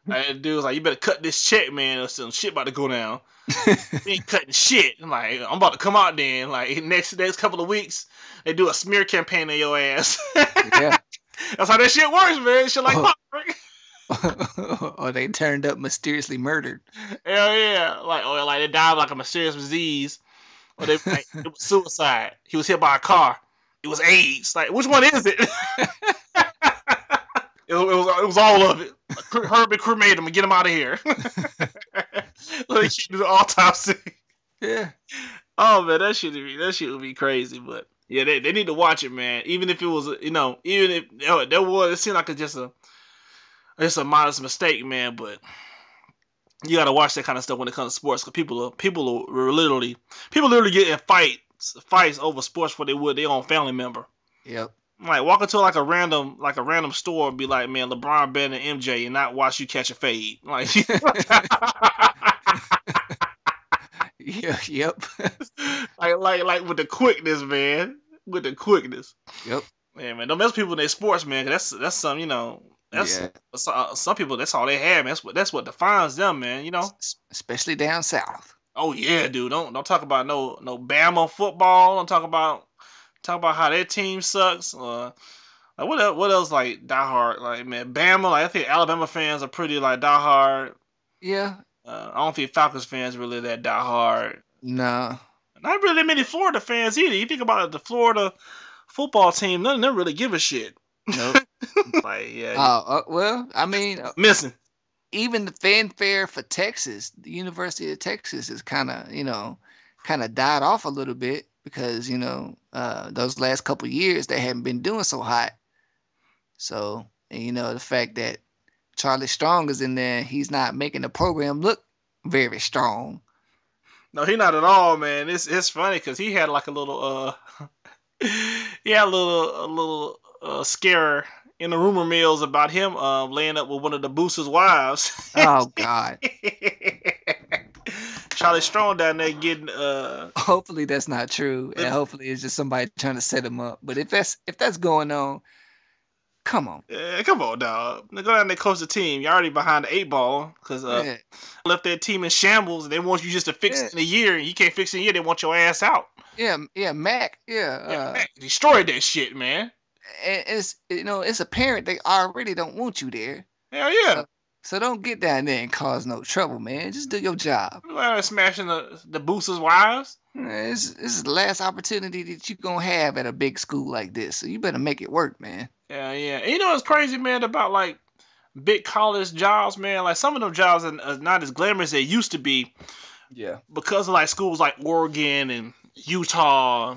and dude was like, you better cut this check, man, or some shit about to go down. [laughs] We ain't cutting shit. I'm like, I'm about to come out then. Like [laughs] next next couple of weeks, they do a smear campaign on your ass. yeah. [laughs] That's how that shit works, man. Shit like Oh. or they turned up mysteriously murdered. Hell yeah. Like or like they died of like a mysterious disease. Or they like it was suicide. He was hit by a car. It was AIDS. Like which one is it? [laughs] it, was, it was it was all of it. Like, Herbie cremated him and get him out of here. [laughs] they can't do the autopsy. Yeah. Oh man, that shit would be that shit would be crazy. But yeah, they, they need to watch it, man. Even if it was, you know, even if you know, there was, it seemed like it's just a just a modest mistake, man. But you got to watch that kind of stuff when it comes to sports, because people are people are literally people literally get in fights fights over sports for they would their own family member. Yep. Like walk into like a random like a random store and be like, man, LeBron better than MJ, and not watch you catch a fade. Like. [laughs] Yeah. Yep. [laughs] like like like with the quickness, man. With the quickness. yep. Man, man, don't mess with people in their sports, man. 'cause that's that's some, you know, that's Yeah. some, some people. That's all they have, man. That's what that's what defines them, man. You know. Especially down south. Oh yeah, dude. Don't don't talk about no no Bama football. Don't talk about talk about how their team sucks. Uh, like what else, what else like diehard like man Bama. Like I think Alabama fans are pretty like diehard. Yeah. Uh, I don't think Falcons fans really that diehard. No. Not really many Florida fans either. You think about it, the Florida football team, none of them really give a shit. Nope. [laughs] [laughs] Like, yeah, Oh, uh, well, I mean, uh, missing. even the fanfare for Texas, the University of Texas is kind of, you know, kind of died off a little bit because, you know, uh, those last couple years they haven't been doing so hot. So, and you know, the fact that Charlie Strong is in there, he's not making the program look very strong. No, he not at all, man. It's it's funny because he had like a little uh, [laughs] had a little a little uh, scare in the rumor mills about him um laying up with one of the boosters' wives. [laughs] Oh God. [laughs] Charlie Strong down there getting uh hopefully that's not true. And hopefully it's just somebody trying to set him up. But if that's if that's going on, come on. Yeah, come on, dog. Go down there, coach the team. You're already behind the eight ball because uh, Yeah. left their team in shambles. and They want you just to fix Yeah. it in a year, and you can't fix it in a year. They want your ass out. Yeah, yeah, Mack. Yeah, Yeah, uh, man, destroyed that shit, man. And it's you know it's apparent they already don't want you there. Hell yeah. So don't get down there and cause no trouble, man. Just do your job. Well, smashing the the boosters' wives. This, this is the last opportunity that you're gonna have at a big school like this. So you better make it work, man. Yeah, yeah. And you know what's crazy, man, about like big college jobs, man? Like some of them jobs are, are not as glamorous as they used to be Yeah. because of like schools like Oregon and Utah,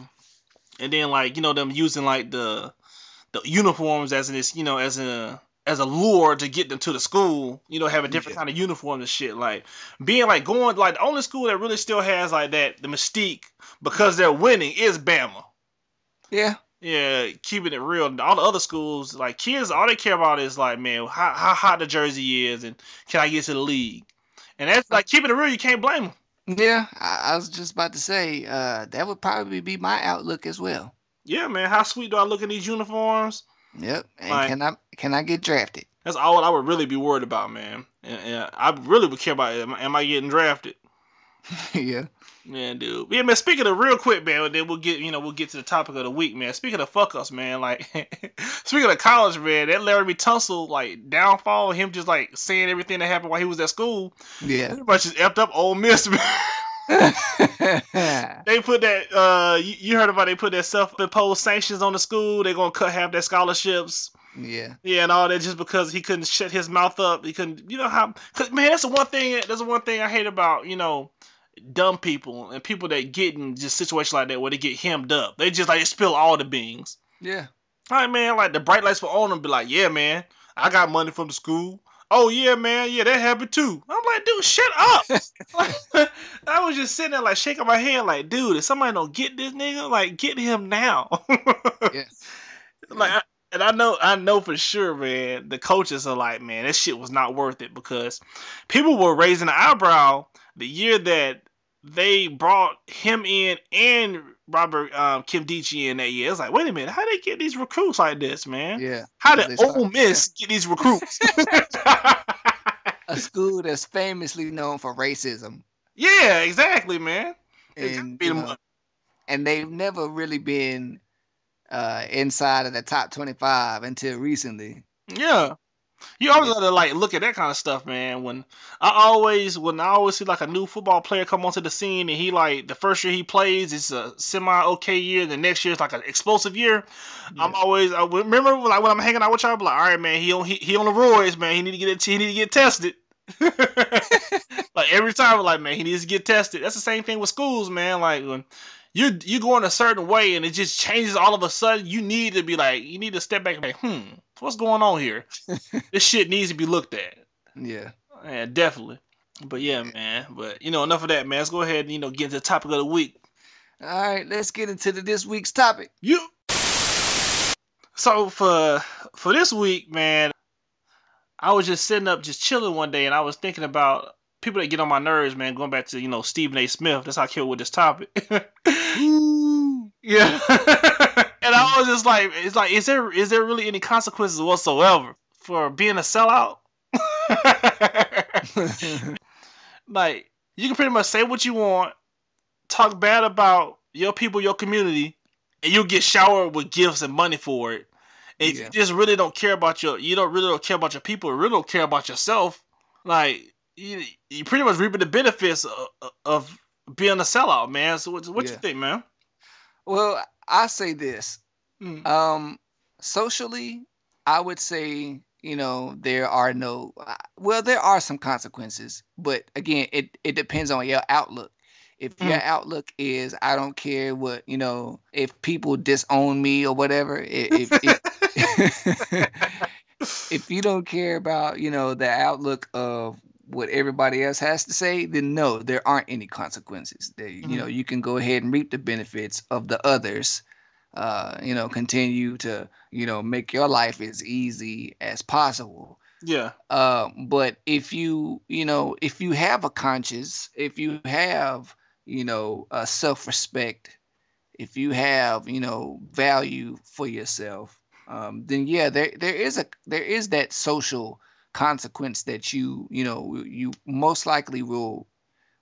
and then like you know them using like the the uniforms as in this, you know, as a as a lure to get them to the school, you know, have a different Yeah. kind of uniform and shit. Like being like going like the only school that really still has like that the mystique because they're winning is Bama. Yeah. Yeah, keeping it real. All the other schools, like kids, all they care about is like, man, how, how hot the jersey is, and can I get to the league? And that's like keeping it real. You can't blame them. Yeah. I, I was just about to say, uh, that would probably be my outlook as well. Yeah, man. How sweet do I look in these uniforms? Yep. And Like- can I can I get drafted? That's all I would really be worried about, man. And, and I really would care about am, I- am I getting drafted? [laughs] yeah. Man, dude. Yeah, man. Speaking of real quick, man, then we'll get you know we'll get to the topic of the week, man. Speaking of fuck us, man. Like [laughs] speaking of college, man, that Larry Tunsil like downfall, him just like saying everything that happened while he was at school, Yeah. pretty much just effed up Ole Miss, [laughs] man. [laughs] they put that uh you, you heard about they put that self-imposed sanctions on the school. They're gonna cut half their scholarships. yeah. Yeah, and all that just because he couldn't shut his mouth up. He couldn't, you know how? Cause man, that's the one thing. That's the one thing I hate about you know dumb people and people that get in just situations like that where they get hemmed up. They just like spill all the beans. Yeah. All right, man. Like the bright lights for on them be like, yeah, man, I got money from the school. Oh yeah, man, yeah, that happened too. I'm like, dude, shut up. [laughs] [laughs] I was just sitting there like shaking my head, like, dude, if somebody don't get this nigga, like, get him now. [laughs] Yeah. like I, and I know I know for sure, man, the coaches are like, man, this shit was not worth it because people were raising the eyebrow the year that they brought him in and Robert um, Nkemdiche in that year. It's like, wait a minute, how they get these recruits like this, man? Yeah. How They did start- Ole Miss [laughs] get these recruits? [laughs] [laughs] A school that's famously known for racism. yeah, exactly, man. And, beat you 'em know, up. and they've never really been uh, inside of the top 25 until recently. Yeah. You always gotta like look at that kind of stuff, man. When I always when I always see like a new football player come onto the scene and he like the first year he plays is a semi okay year, the next year is like an explosive year. I'm always I remember like when I'm hanging out with y'all, I be like, all right, man, he on he, he on the roids, man. He need to get it, he need to get tested. [laughs] [laughs] like every time, like man, he needs to get tested. That's the same thing with schools, man. Like when you you going a certain way and it just changes all of a sudden, you need to be like, you need to step back and be like, hmm, what's going on here? [laughs] this shit needs to be looked at. Yeah. Yeah, definitely. But yeah, man. But you know, enough of that, man. Let's go ahead and you know get into the topic of the week. All right, let's get into the, this week's topic. You. So for for this week, man, I was just sitting up, just chilling one day, and I was thinking about people that get on my nerves, man. Going back to you know Stephen A. Smith. That's how I killed with this topic. [laughs] yeah. [laughs] and I was just like, it's like, is there is there really any consequences whatsoever for being a sellout? [laughs] like you can pretty much say what you want, talk bad about your people, your community, and you'll get showered with gifts and money for it. And Yeah. you just really don't care about your you don't really don't care about your people, you really don't care about yourself. Like you, you pretty much reaping the benefits of, of being a sellout, man. So what, what you think, man? well, I say this. Mm. Um, socially, I would say you know there are no. uh, Well, there are some consequences, but again, it it depends on your outlook. If your outlook is I don't care what you know, if people disown me or whatever, if if, [laughs] [laughs] if you don't care about you know the outlook of what everybody else has to say, then no, there aren't any consequences. There, you know, you can go ahead and reap the benefits of the others. Uh, you know, continue to you know make your life as easy as possible. Yeah. Uh, but if you, you know, if you have a conscience, if you have, you know, a self-respect, if you have, you know, value for yourself, um, then yeah, there there is a there is that social consequence that you, you know, you most likely will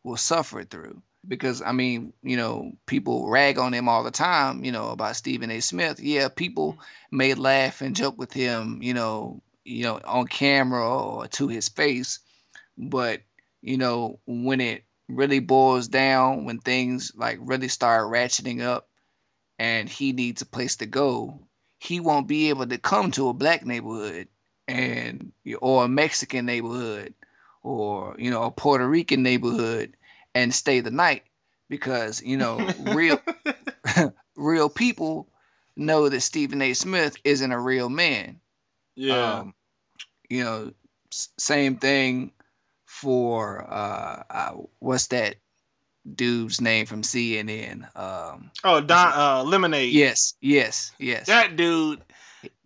will suffer through. Because I mean, you know, people rag on him all the time, you know, about Stephen A. Smith. Yeah, people mm-hmm. may laugh and joke with him, you know, you know, on camera or to his face. But, you know, when it really boils down, when things like really start ratcheting up and he needs a place to go, he won't be able to come to a black neighborhood and or a Mexican neighborhood or, you know, a Puerto Rican neighborhood and stay the night because, you know, real [laughs] [laughs] real people know that Stephen A. Smith isn't a real man. Yeah. Um, you know, same thing for uh, uh, what's that dude's name from CNN? Um, oh, Don uh, Lemonade. yes, yes, yes. That dude.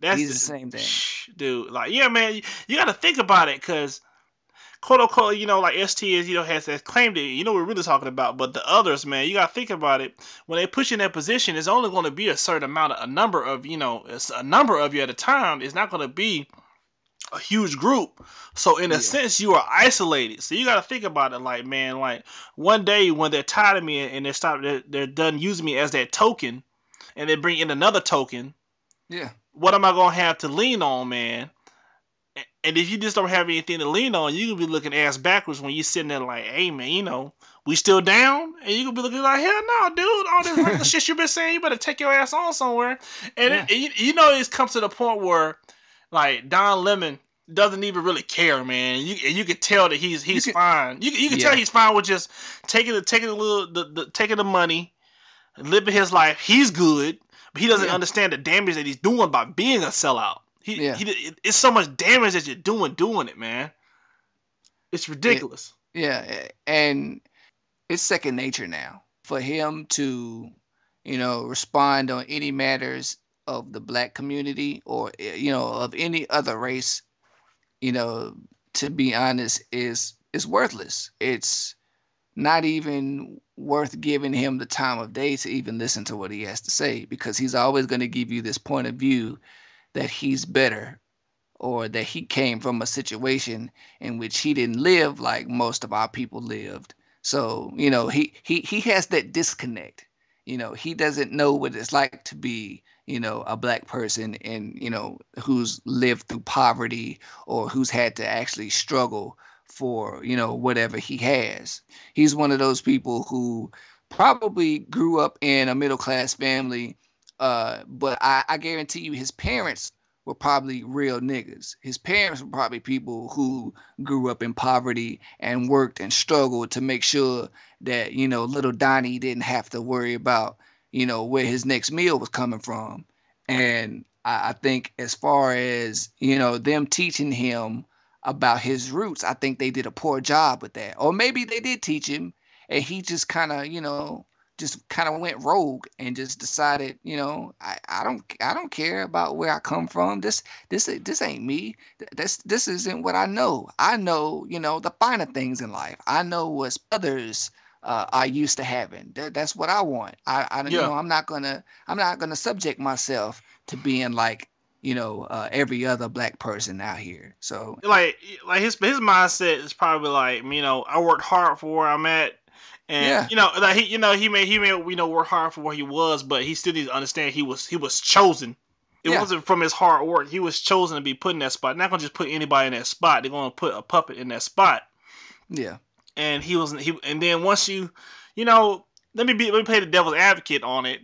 That's He's the same thing. dude. Like, yeah, man, you, you got to think about it, cause quote unquote, you know, like ST is, you know, has, has claimed it. You know, what we're really talking about, but the others, man, you got to think about it. When they push you in that position, it's only going to be a certain amount, of, a number of, you know, it's a number of you at a time. It's not going to be a huge group. So in a Yeah. sense, you are isolated. So you got to think about it, like, man, like one day when they're tired of me and they stop, they're, they're done using me as that token, and they bring in another token Yeah, what am I gonna have to lean on, man? And if you just don't have anything to lean on, you gonna be looking ass backwards when you're sitting there like, hey man, you know, we still down? And you gonna be looking like, hell no, dude, all this regular [laughs] shit you've been saying, you better take your ass on somewhere. And it, you, you know, it comes to the point where, like, Don Lemon doesn't even really care, man. You and you can tell that he's he's can- fine. You can- you can Yeah. tell he's fine with just taking the taking the little the, the taking the money, living his life. He's good, but he doesn't Yeah. understand the damage that he's doing by being a sellout. He, Yeah. he it- it's so much damage that you're doing doing it, man. It's ridiculous. yeah, and it's second nature now for him to, you know, respond on any matters of the black community or you know of any other race. You know, to be honest, is is worthless. It's not even worth giving him the time of day to even listen to what he has to say because he's always going to give you this point of view that he's better or that he came from a situation in which he didn't live like most of our people lived. So, you know, he he he has that disconnect. You know, he doesn't know what it's like to be, you know, a black person and, you know, who's lived through poverty or who's had to actually struggle for, you know, whatever he has. He's one of those people who probably grew up in a middle class family, uh, but I, I guarantee you his parents were probably real niggas. His parents were probably people who grew up in poverty and worked and struggled to make sure that, you know, little Donnie didn't have to worry about, you know, where his next meal was coming from. And I, I think as far as, you know, them teaching him about his roots, I think they did a poor job with that. Or maybe they did teach him and he just kind of, you know, just kind of went rogue and just decided, you know, I, I don't I don't care about where I come from. This this this ain't me. Th- This this isn't what I know. I know, you know, the finer things in life. I know what others uh, are used to having. That, that's what I want. I, I you Yeah. know I'm not gonna I'm not gonna subject myself to being like you know uh, every other black person out here. So Like like his his mindset is probably like, you know, I worked hard for where I'm at. And Yeah. you know, like he, you know, he may he may you know work hard for where he was, but he still needs to understand he was he was chosen. It Yeah. wasn't from his hard work. He was chosen to be put in that spot. Not gonna just put anybody in that spot. They're gonna put a puppet in that spot. yeah, and he wasn't he and then once you you know let me be let me play the devil's advocate on it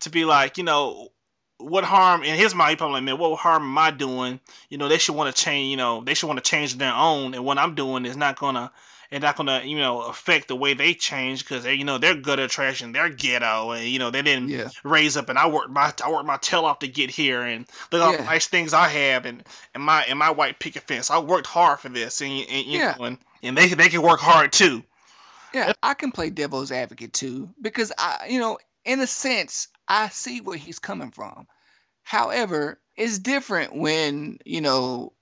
to be like you know what harm in his mind he probably like man what harm am i doing you know they should want to change you know they should want to change their own and what i'm doing is not gonna it's not gonna you know affect the way they change because they you know they're good at attraction, they're ghetto, and you know they didn't Yeah. raise up, and I worked my I worked my tail off to get here, and look at all the Yeah. nice things I have, and and my and my white picket fence. I worked hard for this, and, and you Yeah. know, and, and they they can work hard too. Yeah, I can play devil's advocate too because I, you know, in a sense, I see where he's coming from. However, it's different when, you know,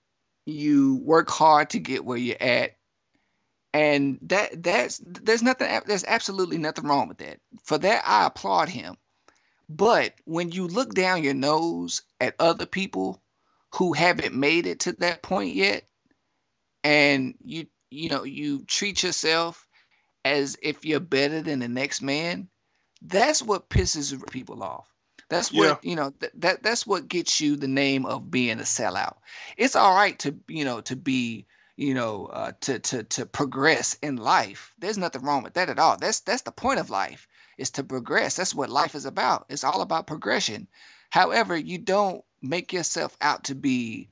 you work hard to get where you're at. And that that's there's nothing there's absolutely nothing wrong with that. For that I applaud him. But when you look down your nose at other people who haven't made it to that point yet and you you know, you treat yourself as if you're better than the next man, that's what pisses people off. That's what you know. Th- that that's what gets you the name of being a sellout. It's all right to you know to be you know uh, to to to progress in life. There's nothing wrong with that at all. That's that's the point of life is to progress. That's what life is about. It's all about progression. However, you don't make yourself out to be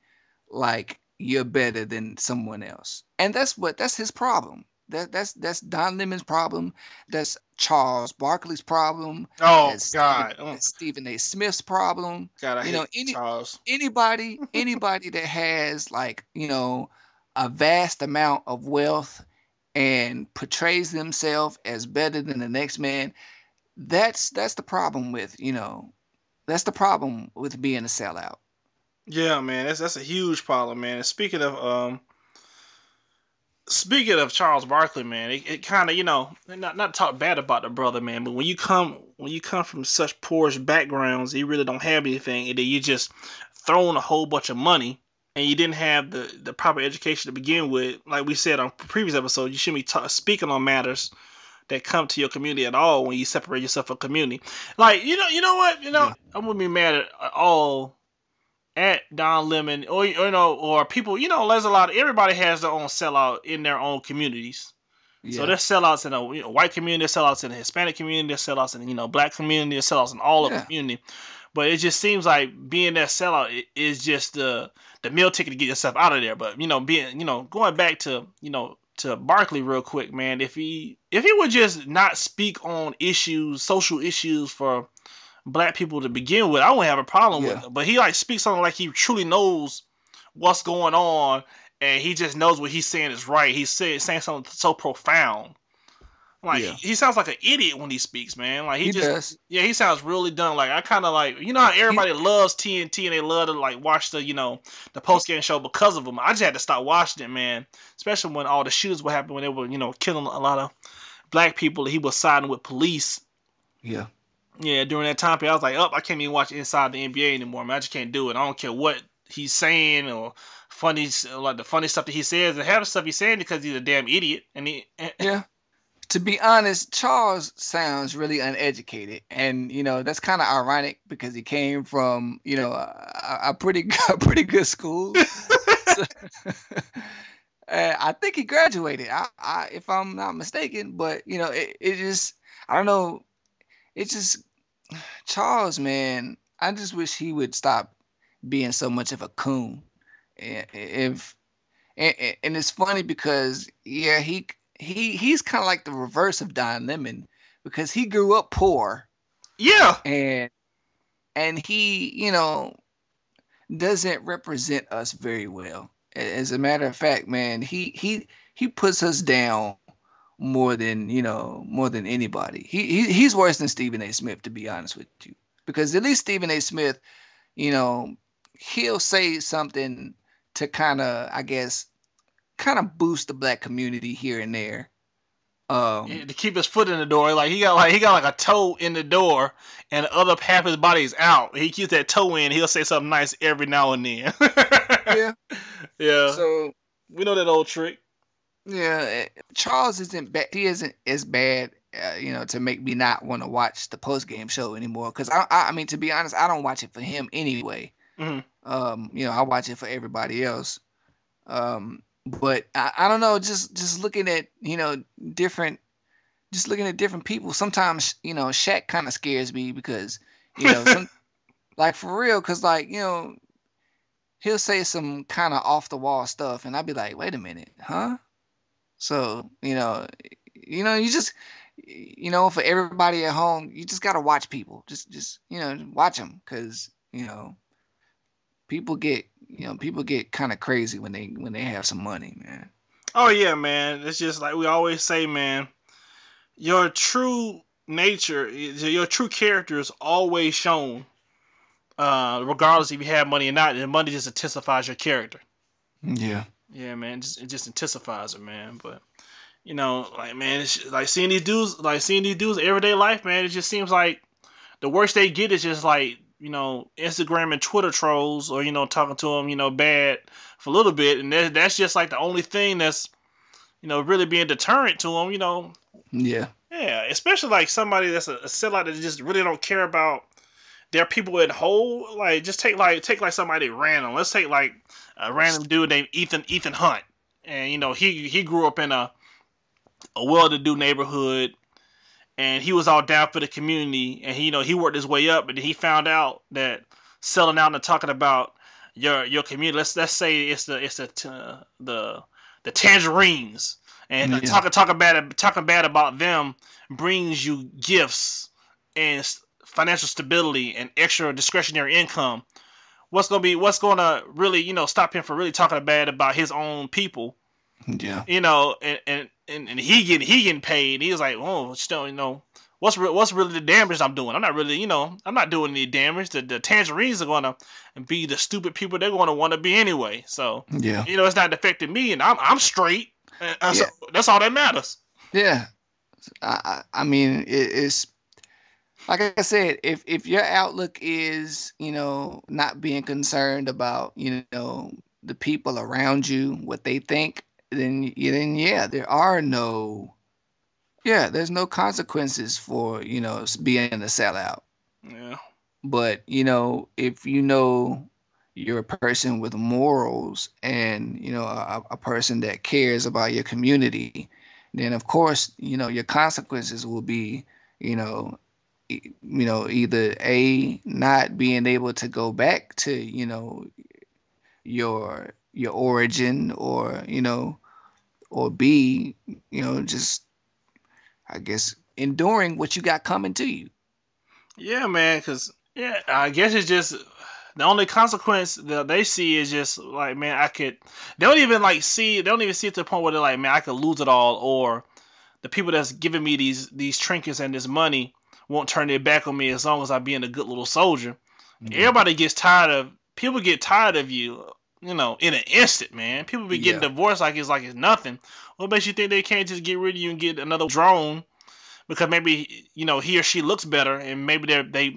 like you're better than someone else, and that's what that's his problem. That that's that's Don Lemon's problem. That's Charles Barkley's problem. Oh that's God, Stephen, that's Stephen A. Smith's problem. God, I you hate know, any- Charles. Anybody, [laughs] anybody that has like you know a vast amount of wealth and portrays themselves as better than the next man, that's that's the problem with you know that's the problem with being a sellout. Yeah, man, that's that's a huge problem, man. And speaking of um, speaking of Charles Barkley, man, it, it kind of you know not not talk bad about the brother, man, but when you come when you come from such poor backgrounds, you really don't have anything, and then you just throwing a whole bunch of money, and you didn't have the the proper education to begin with. Like we said on previous episode, you shouldn't be ta- speaking on matters that come to your community at all when you separate yourself from community. Like you know, you know what, you know, Yeah. I'm gonna be mad at all at Don Lemon or, you know or people. You know, there's a lot. Of, everybody has their own sellout in their own communities. Yeah. So there's sellouts in a you know, white community, there's sellouts in the Hispanic community, there's sellouts in you know black community, there's sellouts in all of Yeah. the community. But it just seems like being that sellout is just the the meal ticket to get yourself out of there. But you know, being you know going back to you know to Barkley real quick, man. If he if he would just not speak on issues, social issues for black people to begin with, I wouldn't have a problem with Yeah. it. But he like speaks on it like he truly knows what's going on and he just knows what he's saying is right. He's say, saying something so profound. Like Yeah. he sounds like an idiot when he speaks, man. Like he, he just does. yeah, he sounds really dumb. Like I kind of like you know how everybody loves TNT and they love to like watch the you know the post game show because of him. I just had to stop watching it, man. Especially when all the shootings would happen when they were you know killing a lot of black people. He was siding with police. Yeah. Yeah, during that time period, I was like, oh, I can't even watch Inside the NBA anymore, man. I just can't do it. I don't care what he's saying or funny, like the funny stuff that he says, and half the stuff he's saying because he's a damn idiot. And he, [laughs] Yeah. To be honest, Charles sounds really uneducated, and you know that's kind of ironic because he came from you know a, a pretty [laughs] a pretty good school. [laughs] So- Uh, I think he graduated, I, I, if I'm not mistaken. But you know, it, it just I don't know. It just Charles, man. I just wish he would stop being so much of a coon. And If and, and- and it's funny because yeah, he he he's kind of like the reverse of Don Lemon because he grew up poor yeah, and and he you know doesn't represent us very well as a matter of fact man he he he puts us down more than you know more than anybody he, he he's worse than stephen a smith to be honest with you because at least stephen a smith you know he'll say something to kind of i guess kind of boost the black community here and there um to keep his foot in the door. Like he got like he got like a toe in the door, and the other half of his body is out. He keeps that toe in. He'll say something nice every now and then. [laughs] yeah yeah. so we know that old trick. Yeah, eh, Charles isn't bad. He isn't as bad, uh, you know, to make me not want to watch the post game show anymore. Because I, I, I mean, to be honest, I don't watch it for him anyway. Mhm. Um, you know, I watch it for everybody else. Um, but I, I don't know. Just, just looking at, you know, different, just looking at different people. Sometimes, you know, Shaq kind of scares me because, you know, some, [laughs] like for real. Because like, you know, he'll say some kind of off the wall stuff, and I'd be like, wait a minute, huh? So you know, you know, you just you know, for everybody at home, you just gotta watch people. Just just you know, watch them because you know, people get you know people get kind of crazy when they when they have some money, man. Oh yeah, man. It's just like we always say, man. Your true nature, your true character is always shown, uh, regardless if you have money or not. And money just intensifies your character. Yeah. Yeah, man. Just it just intensifies it, man. But you know, like man, it's like seeing these dudes, like seeing these dudes everyday life, man. It just seems like the worst they get is just like you know Instagram and Twitter trolls, or you know talking to them, you know, bad for a little bit, and that, that's just like the only thing that's you know really being deterrent to them. You know. Yeah. Yeah, especially like somebody that's a, a sellout that just really don't care about their people at whole. Like, just take like take like somebody random. Let's take like a random dude named Ethan Ethan Hunt, and you know he he grew up in a a well-to-do neighborhood, and he was all down for the community, and he you know he worked his way up, but he found out that selling out and talking about your your community. Let's let's say it's the it's the uh, the the tangerines and Yeah. talking talking bad talking bad about them brings you gifts and financial stability and extra discretionary income. What's gonna be what's gonna really you know stop him from really talking bad about his own people? Yeah. You know, and and, and, and he getting he getting paid. He was like, oh, still you know. What's re- what's really the damage I'm doing? I'm not really, you know, I'm not doing any damage. The, the tangerines are gonna be the stupid people they're gonna want to be anyway. So Yeah. you know, it's not affecting me, and I'm I'm straight. And, and so that's all that matters. Yeah. I I I mean it, it's like I said, if if your outlook is, you know, not being concerned about, you know, the people around you, what they think, then then yeah, there are no yeah, there's no consequences for, you know, being a sellout. Yeah. But, you know, if you know you're a person with morals and, you know, a, a person that cares about your community, then of course, you know, your consequences will be, you know, you know, either a not being able to go back to, you know, your your origin or, you know, or b, you know, just I guess enduring what you got coming to you. Yeah, man. Cause yeah, I guess it's just the only consequence that they see is just like, man, I could. They don't even like see. They don't even see it to the point where they're like, man, I could lose it all, or the people that's giving me these these trinkets and this money won't turn their back on me as long as I'm being a good little soldier. Mm-hmm. Everybody gets tired of people get tired of you, you know, in an instant, man. People be getting Yeah. divorced like it's like it's nothing. What makes you think they can't just get rid of you and get another drone because maybe you know he or she looks better and maybe they they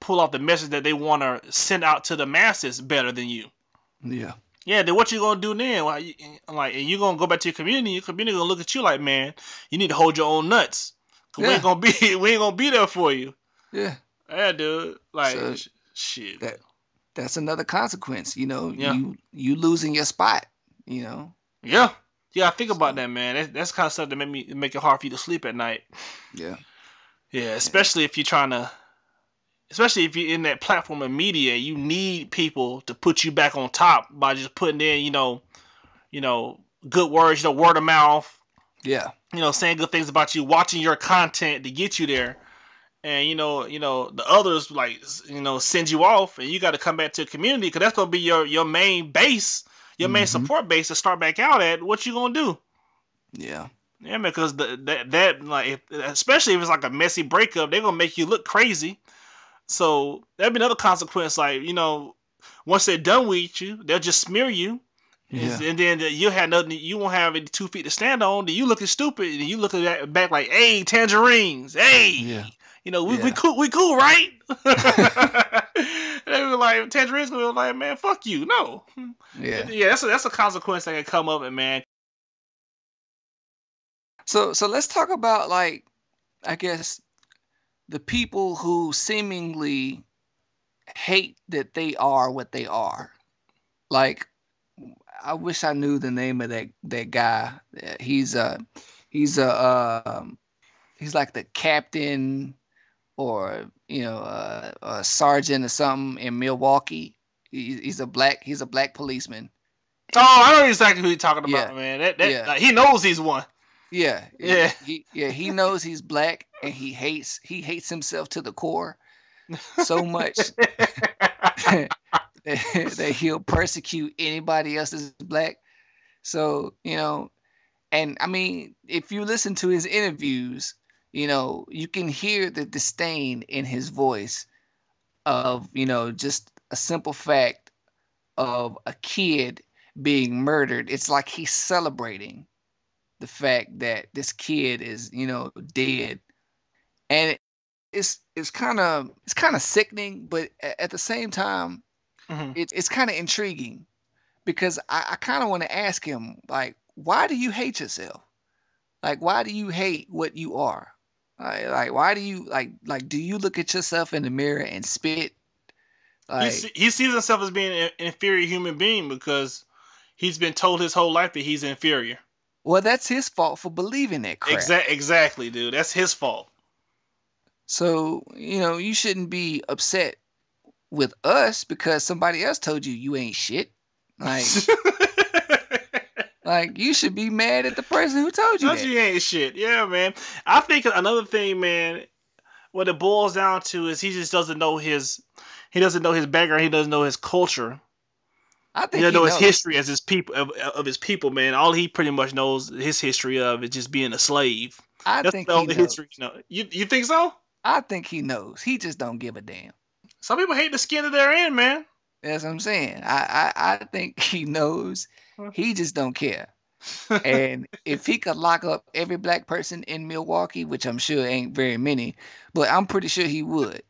pull off the message that they want to send out to the masses better than you. Yeah. Yeah, then what you gonna do then? You, like, and you gonna go back to your community? Your community gonna look at you like, man, you need to hold your own nuts. 'Cause We Yeah. ain't gonna be, [laughs] we ain't gonna be there for you. Yeah. Yeah, dude. Like, So, sh- shit. that- That's another consequence, you know, Yeah. you you losing your spot, you know. Yeah, yeah. I think about that, man. That, that's kind of stuff that make me make it hard for you to sleep at night. Yeah. Yeah, especially if you're trying to, especially if you're in that platform of media, you need people to put you back on top by just putting in, you know, you know, good words, you know, word of mouth, Yeah. you know, saying good things about you, watching your content to get you there. And you know, you know, the others like you know send you off, and you got to come back to the community because that's gonna be your your main base, your main Mhm. support base to start back out at. What you gonna do? Yeah. Yeah, because the, that that like if, especially if it's like a messy breakup, they're gonna make you look crazy. So that'd be another consequence. Like you know, once they're done with you, they'll just smear you, Yeah. and then you have nothing. You won't have any two feet to stand on. Then you looking stupid, and you looking at back like, "Hey, tangerines, hey, Yeah. you know, we, we cool, we cool, right?" [laughs] [laughs] they were like, tangerines gonna be like, "Man, fuck you, no." Yeah. Yeah, that's a, that's a consequence that can come of it, man. So so let's talk about like I guess the people who seemingly hate that they are what they are. Like I wish I knew the name of that that guy. He's a he's a um, he's like the captain or you know uh, a sergeant or something in Milwaukee. He, he's a black he's a black policeman, Oh, I don't know exactly who you're talking about, Yeah. man. That, that Yeah. like, he knows he's one. Yeah, Yeah. He yeah he knows he's black and he hates he hates himself to the core so much [laughs] [laughs] [laughs] that, he'll persecute anybody else that's black. So you know, and I mean, if you listen to his interviews, you know you can hear the disdain in his voice of you know just a simple fact of a kid being murdered. It's like he's celebrating the fact that this kid is you know dead and it's it's kind of it's kind of sickening but at the same time Mhm. it, it's kind of intriguing because i, I kind of want to ask him like why do you hate yourself like why do you hate what you are like, like why do you like like do you look at yourself in the mirror and spit he, like se- he sees himself as being an inferior human being because he's been told his whole life that he's inferior. well that's his fault for believing that crap Exactly, exactly, dude. That's his fault. So, you know, you shouldn't be upset with us because somebody else told you you ain't shit. Like, [laughs] like you should be mad at the person who told you That's that. you ain't shit. Yeah, man. I think another thing, man, what it boils down to is he just doesn't know his he doesn't know his background, he doesn't know his culture. I He think doesn't he know his history as his people of, of his people, man. All he pretty much knows his history of is just being a slave. I That's think the he knows. history. No, you you think so? I think he knows. He just don't give a damn. Some people hate the skin that they're in, man. That's what I'm saying. I, I, I think [laughs] he knows. He [laughs] just don't care. and if he could lock up every black person in Milwaukee, which I'm sure ain't very many, but I'm pretty sure he would.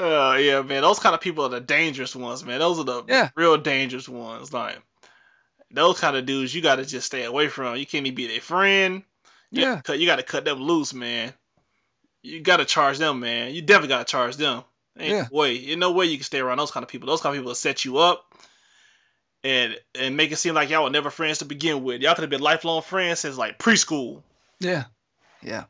Uh, [laughs] yeah, man. Those kind of people are the dangerous ones, man. Those are the Yeah. real dangerous ones. Like those kind of dudes, you got to just stay away from. You can't even be their friend. You Yeah. cut. You got to cut them loose, man. You got to charge them, man. You definitely got to charge them. Ain't Yeah. no way. Ain't no way you can stay around those kind of people. Those kind of people will set you up. And, and make it seem like y'all were never friends to begin with. Y'all could have been lifelong friends since like preschool. Yeah, yeah.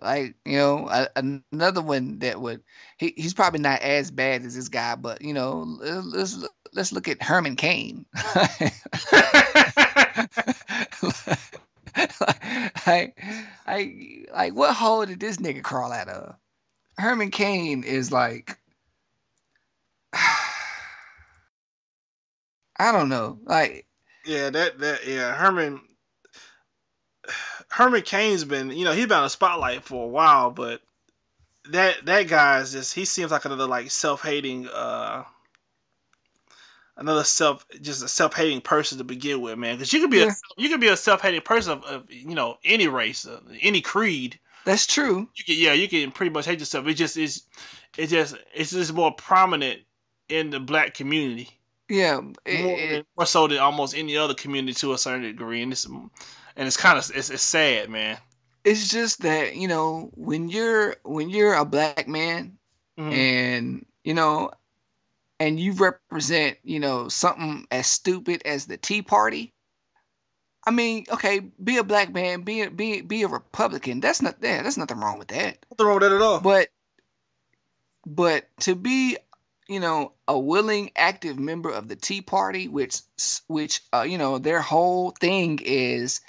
Like you know, a, another one that would he, he's probably not as bad as this guy, but you know, let's let's, look- let's look at Herman Cain. [laughs] [laughs] [laughs] [laughs] like, like, like, what hole did this nigga crawl out of? Herman Cain is like, [sighs] I don't know, like, Yeah, that that yeah, Herman Herman Cain's been you know he's been on the spotlight for a while, but that that guy is just he seems like another like self hating uh another self just a self hating person to begin with, man. Because you could be Yeah. a you could be a self hating person of, of you know any race, uh, any creed. that's true. You can yeah you can pretty much hate yourself. It just is it just it's just more prominent in the black community Yeah, it- more, it- more so than almost any other community to a certain degree, and it's and it's kind of it's, it's sad, man. it's just that you know when you're when you're a black man Mhm. and you know and you represent you know something as stupid as the tea party i mean okay be a black man be a, be be a republican that's not there there's nothing wrong with that Nothing wrong with that at all. but but to be you know a willing active member of the tea party which which uh, you know their whole thing is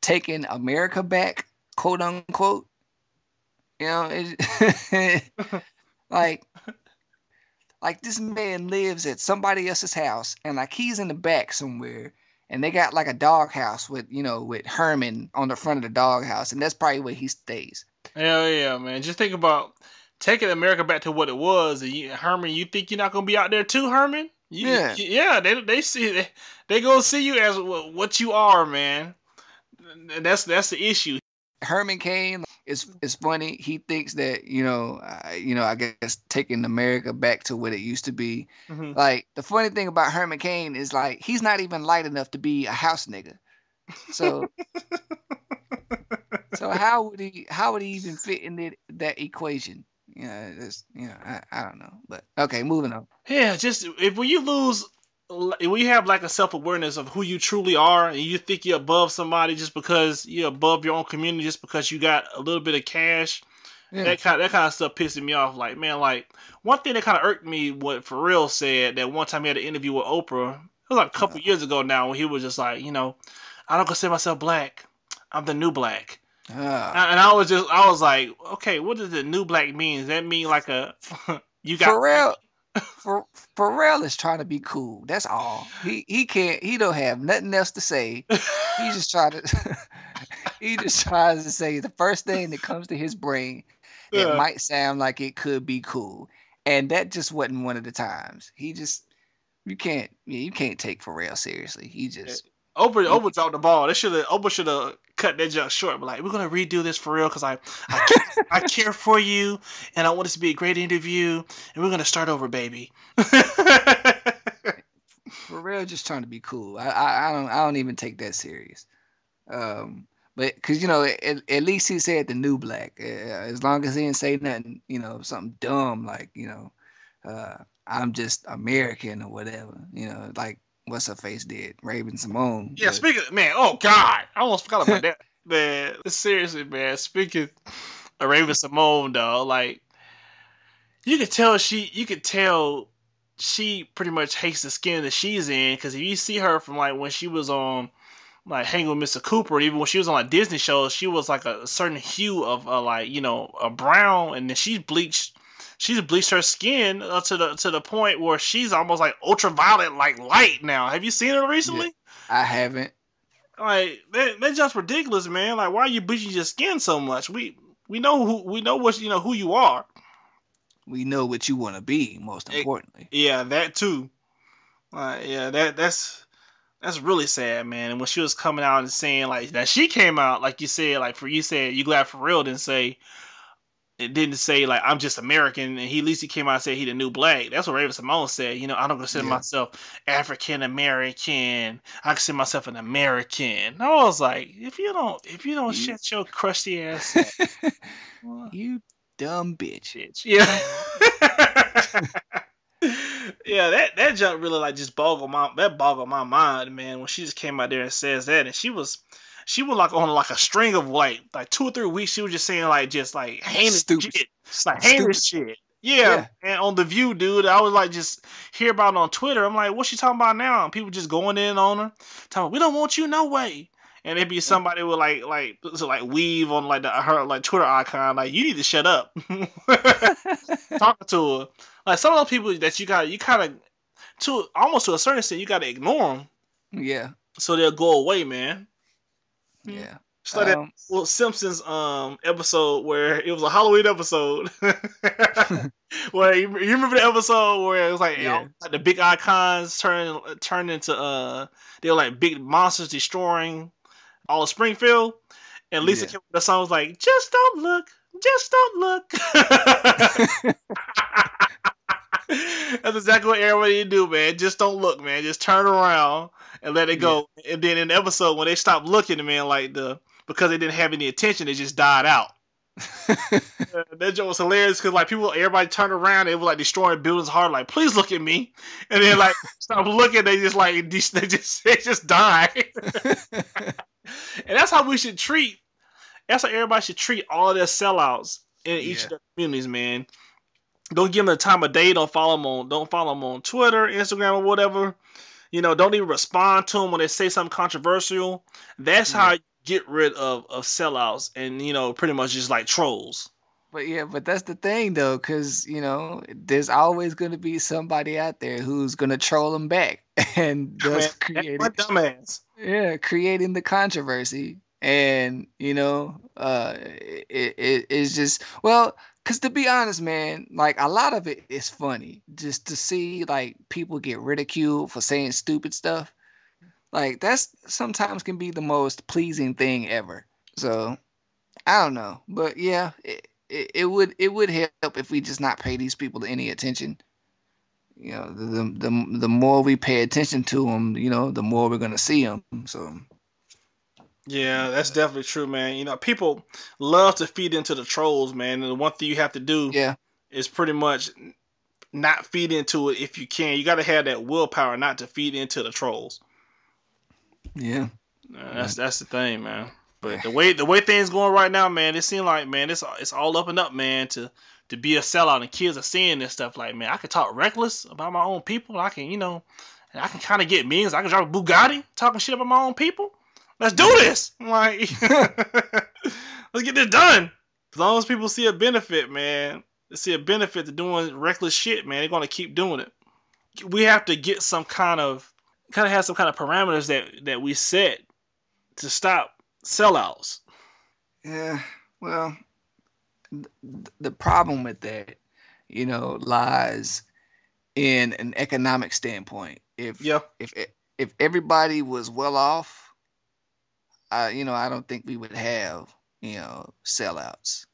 taking america back quote unquote you know it, [laughs] like like this man lives at somebody else's house and like he's in the back somewhere and they got like a dog house with you know with herman on the front of the dog house and that's probably where he stays Hell yeah, man. Just think about taking America back to what it was. And you, Herman, you think you're not gonna be out there too, Herman? You, Yeah. yeah. They they see they, they gonna see you as what, what you are, man. And that's that's the issue. Herman Cain is is funny. He thinks that you know, uh, you know, I guess taking America back to what it used to be. Mhm. Like the funny thing about Herman Cain is like he's not even light enough to be a house nigga. So, so [laughs] how would he how would he even fit in that, that equation? You know, it's, you know, I, I don't know. But okay, moving on. Yeah, just if when you lose, when you have like a self awareness of who you truly are, and you think you're above somebody just because you're above your own community, just because you got a little bit of cash, Yeah. that kind that kind of stuff pissing me off. Like man, like one thing that kind of irked me, what Pharrell said that one time he had an interview with Oprah, It was like a couple years ago now when he was just like, you know, I don't consider myself black. I'm the new black. Ah. And I was just, I was like, okay, what does the new black mean? Does that mean like a [laughs] you got Pharrell, Ph- Pharrell is trying to be cool. That's all. He he can't. He don't have nothing else to say. He [laughs] just try to. [laughs] he just tries to say the first thing that comes to his brain. Yeah. It might sound like it could be cool, and that just wasn't one of the times. He just. You can't. Yeah, you can't take Pharrell seriously. He just. Oprah, Oprah dropped the ball. They should have. Oprah should have cut that junk short. But like, we're gonna redo this for real because I, I, care, I care for you, and I want this to be a great interview, and we're gonna start over, baby. [laughs] for real, just trying to be cool. I, I I don't I don't even take that serious. Um, but because you know at, at least he said the new black. Uh, as long as he didn't say nothing, you know, something dumb like you know, uh, I'm just American or whatever. You know, like what's her face did, Raven-Symoné. yeah, But- speaking of, man, oh god, I almost forgot about that. [laughs] Man, seriously, man. Speaking of Raven-Symoné, though, like you could tell she, you could tell she pretty much hates the skin that she's in. Because if you see her from like when she was on like hanging with Mr. Cooper, even when she was on like Disney shows, she was like a certain hue of uh, like you know a brown, and then she's bleached. She's bleached her skin uh, to the to the point where she's almost like ultraviolet like light now. Have you seen her recently? I haven't. Like that, that's just ridiculous, man. Like why are you bleaching your skin so much? We we know who we know what you know who you are. We know what you want to be. Most importantly. Yeah, that too. Uh, yeah, that that's that's really sad, man. And when she was coming out and saying like that, she came out like you said, like for you said, you glad for real didn't say it didn't say like I'm just American, and he at least he came out and said he the new black. That's what Raven-Symoné said. You know, I don't consider Yeah. myself African American. I consider myself an American. I was like, if you don't, if you don't You- shut your crusty ass up, [laughs] well, you dumb bitch. bitch. Yeah. [laughs] yeah, that that junk really like just boggled my that boggled my mind, man. When she just came out there and says that, and she was she was like on like a string of like like two or three weeks. She was just saying like just like heinous Stupid. shit, like heinous shit. Yeah. Yeah. and on the View, dude, I was like just hear about it on Twitter. I'm like, what's she talking about now? And people just going in on her, talking, we don't want you no way. And it'd be somebody with like like so like weave on like the, her like Twitter icon, like you need to shut up. [laughs] Talking to her, like some of those people that you got, you kind of to almost to a certain extent, you got to ignore them yeah. so they'll go away, man. Yeah. Just like that Um, well Simpsons um episode where it was a Halloween episode. [laughs] where you, you remember the episode where it was like, Yeah. like the big icons turn turned into uh they were like big monsters destroying all of Springfield, and Lisa Yeah. came with the song was like, just don't look, just don't look. [laughs] [laughs] That's exactly what everybody do, man. Just don't look, man. Just turn around and let it go. And then in the episode when they stopped looking, man, like the because they didn't have any attention, it just died out. [laughs] That joke was hilarious because like people, everybody turned around, they were like destroying buildings hard, like please look at me, and then like [laughs] stop looking, they just like [laughs] they just they just die, and that's how we should treat. That's how everybody should treat all their sellouts in each Yeah. of their communities, man. Don't give them the time of day. Don't follow them on. Don't follow them on Twitter, Instagram, or whatever. You know, don't even respond to them when they say something controversial. That's how you get rid of of sellouts and you know pretty much just like trolls. But yeah, but that's the thing though, because you know, there's always going to be somebody out there who's going to troll them back, [laughs] and [laughs] thus that's creating, my dumbass. yeah, creating the controversy. And you know, uh, it, it it's just well, because to be honest, man, like a lot of it is funny just to see like people get ridiculed for saying stupid stuff. Like that's sometimes can be the most pleasing thing ever. So I don't know, but yeah, it, it, it would it would help if we just not pay these people any attention. You know, the the the, the more we pay attention to them, you know, the more we're gonna see them. So Yeah, that's definitely true, man. You know, people love to feed into the trolls, man. And the one thing you have to do yeah, is pretty much not feed into it if you can. You got to have that willpower not to feed into the trolls. yeah, Uh, that's that's the thing, man. But the way the way things going right now, man, it seems like man, it's it's all up and up, man. To to be a sellout and kids are seeing this stuff like, man, I can talk reckless about my own people. I can, you know, and I can kind of get means. I can drive a Bugatti, talking shit about my own people. Let's do this. I'm like, [laughs] let's get this done. As long as people see a benefit, man, they see a benefit to doing reckless shit, man, they're gonna keep doing it. We have to get some kind of, kind of have some kind of parameters that that we set to stop sellouts. Yeah, well, th- the problem with that, you know, lies in an economic standpoint. If Yeah. if if everybody was well off, I you know I don't think we would have you know sellouts.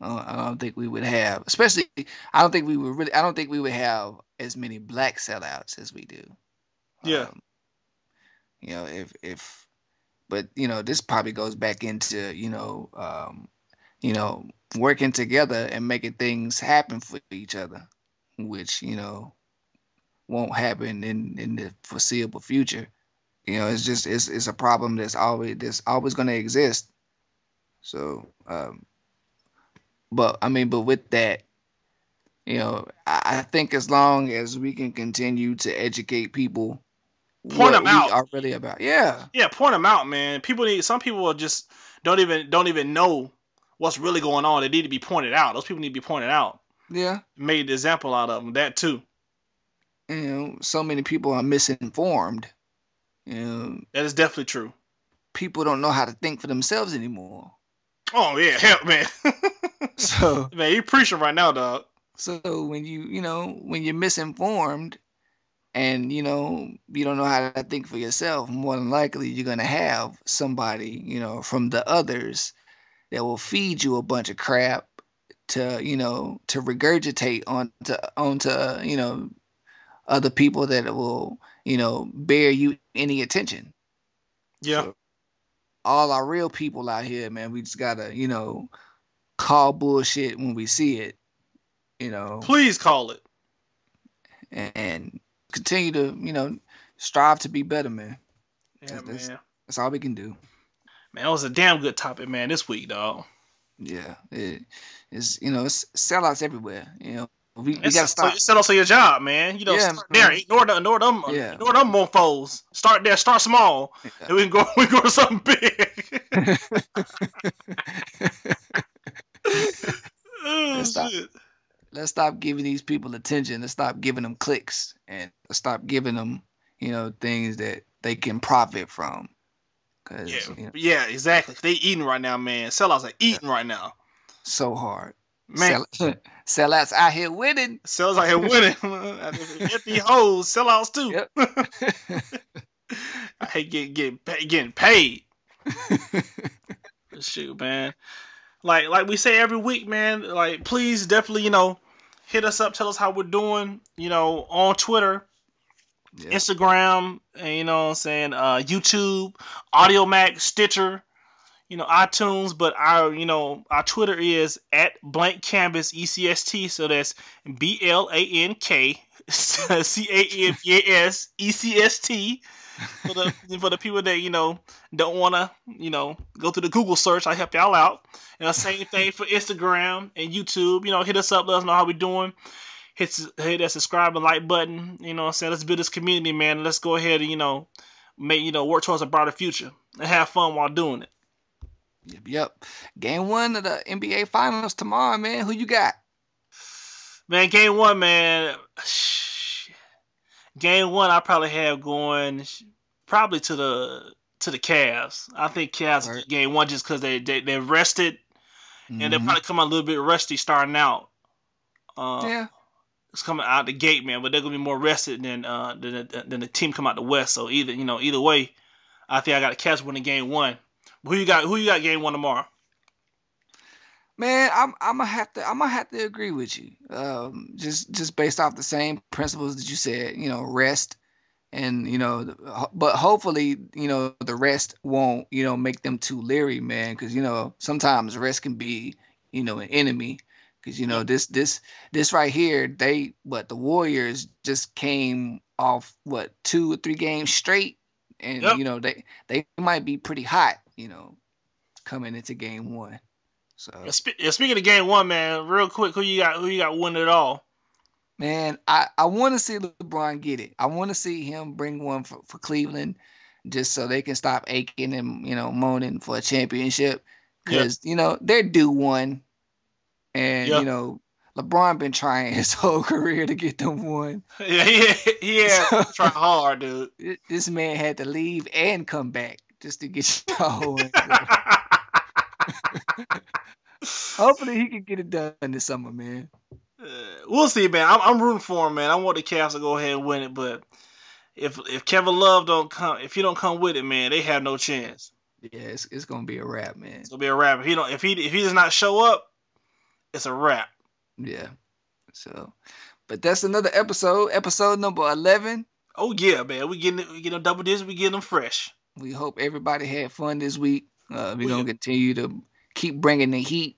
Uh, I don't think we would have, especially I don't think we would really. I don't think we would have as many black sellouts as we do. Yeah. Um, you know, if if, but you know, this probably goes back into you know, um, you know, working together and making things happen for each other, which you know, won't happen in in the foreseeable future. You know, it's just it's it's a problem that's always that's always going to exist. So, um, but I mean, but with that, you know, I, I think as long as we can continue to educate people, Point them out. are really about, yeah, Yeah, point them out, man. People need. Some people just don't even don't even know what's really going on. They need to be pointed out. Those people need to be pointed out. yeah. Made an example out of them. That too. You know, so many people are misinformed. That is definitely true. people don't know how to think for themselves anymore. Oh yeah, help man. [laughs] So, man, you preaching right now, dog. so when you, you know, when you're misinformed, and you know you don't know how to think for yourself, more than likely you're gonna have somebody, you know, from the others that will feed you a bunch of crap to, you know, to regurgitate onto onto, you know, other people that will, you know, bear you any attention. Yeah. So, all our real people out here, man, we just gotta, you know, call bullshit when we see it, you know, Please call it. and continue to, you know, strive to be better, man. Yeah, That's- that's- man. That's all we can do. Man, that was a damn good topic, man, this week, dog. Yeah, it, it's you know, it's sellouts everywhere. You know, we, we gotta stop. So, set up for your job, man. You know, Yeah, start there. Ignore the, ignore them, Yeah. ignore them mofos. Start there. Start small, Yeah. and we can go. [laughs] We can go to something big. [laughs] oh, Let's stop. Let's stop giving these people attention. Let's stop giving them clicks, and stop giving them, you know, things that they can profit from. Cause Yeah, you know, yeah, exactly. They eating right now, man. Sellouts are eating right now, so hard. man. Sell, [laughs] sellouts out here winning. Sellouts out here winning. [laughs] Empty hoes, sellouts too. Yep. [laughs] I hate getting getting pa- getting paid. [laughs] Shoot, man. Like like we say every week, man. Like please, definitely, you know, hit us up, tell us how we're doing. You know, on Twitter, Yeah. Instagram, and you know what I'm saying, uh, YouTube, Audiomack, Stitcher, you know, iTunes, but our you know, our Twitter is at blank canvas ECST, so that's B L A N K [laughs] C A N V A S E C S T for the [laughs] for the people that, you know, don't wanna, you know, go through the Google search, I help y'all out. And the same thing for Instagram and YouTube. You know, hit us up, let us know how we doing hit hit that subscribe and like button. You know what I'm saying? Let's build this community, man. Let's go ahead and, you know, make you know, work towards a brighter future and have fun while doing it. Yep, yep. Game one of the NBA Finals tomorrow, man. Who you got? Man, game one, man. Game one I probably have going probably to the to the Cavs. I think Cavs Right. game one just because they, they they rested and they'll Mhm. probably come out a little bit rusty starting out. Uh, yeah, it's coming out the gate, man. But they're gonna be more rested than uh than, than the team come out the west. So either you know either way, I think I got the Cavs winning game one. Who you got? Who you got game one tomorrow? man. I'm I'm gonna have to I'm gonna have to agree with you. Um, just just based off the same principles that you said. You know, rest and you know, but hopefully you know the rest won't you know make them too leery, man. Because you know sometimes rest can be you know an enemy. Because you know this this this right here, they but the Warriors just came off what two or three games straight, and Yep. you know they they might be pretty hot, you know, coming into game one. So Yeah, speaking of game one, man, real quick, who you got? Who you got winning it all? Man, I, I want to see LeBron get it. I want to see him bring one for, for Cleveland just so they can stop aching and, you know, moaning for a championship. Because, yeah. you know, they're due one. And, yeah. you know, LeBron been trying [laughs] his whole career to get them one. [laughs] Yeah, yeah, [laughs] yeah. So, try hard, dude. This man had to leave and come back just to get [laughs] y'all. [laughs] Hopefully he can get it done this summer, man. Uh, we'll see, man. I'm, I'm rooting for him, man. I want the Cavs to go ahead and win it, but if if Kevin Love don't come, if he don't come with it, man, they have no chance. Yeah, it's, it's gonna be a wrap, man. It's gonna be a wrap. If he don't, if he if he does not show up, it's a wrap. Yeah. So, but that's another episode, episode number eleven. Oh yeah, man. We getting we getting double digits. We getting them fresh. We hope everybody had fun this week. Uh, we're gonna continue to keep bringing the heat.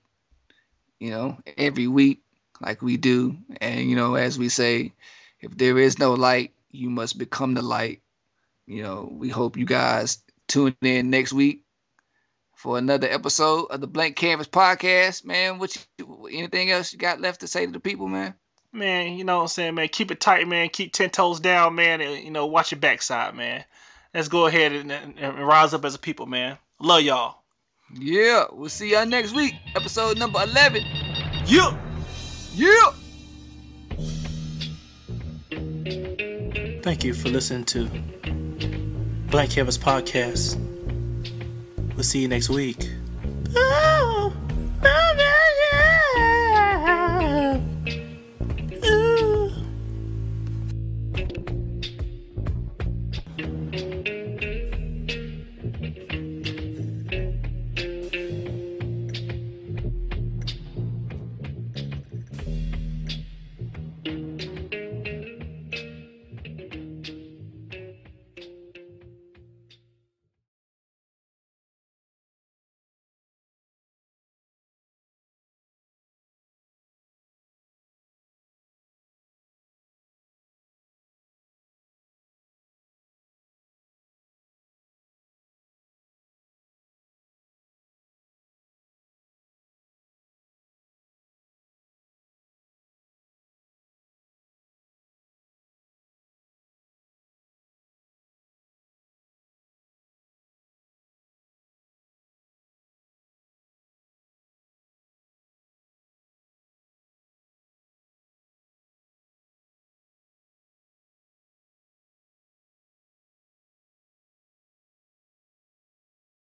You know, every week like we do, and you know, as we say, if there is no light, you must become the light. You know, we hope you guys tune in next week for another episode of the Blank Canvas podcast. Man, what you, anything else you got left to say to the people, man? Man, you know what I'm saying, man. Keep it tight, man. Keep ten toes down, man, and you know, watch your backside, man. Let's go ahead and, and, and rise up as a people, man. Love y'all. Yeah, we'll see y'all next week. Episode number eleven. Yeah. Yeah. Thank you for listening to Blank Canvas Podcast. We'll see you next week. Ah!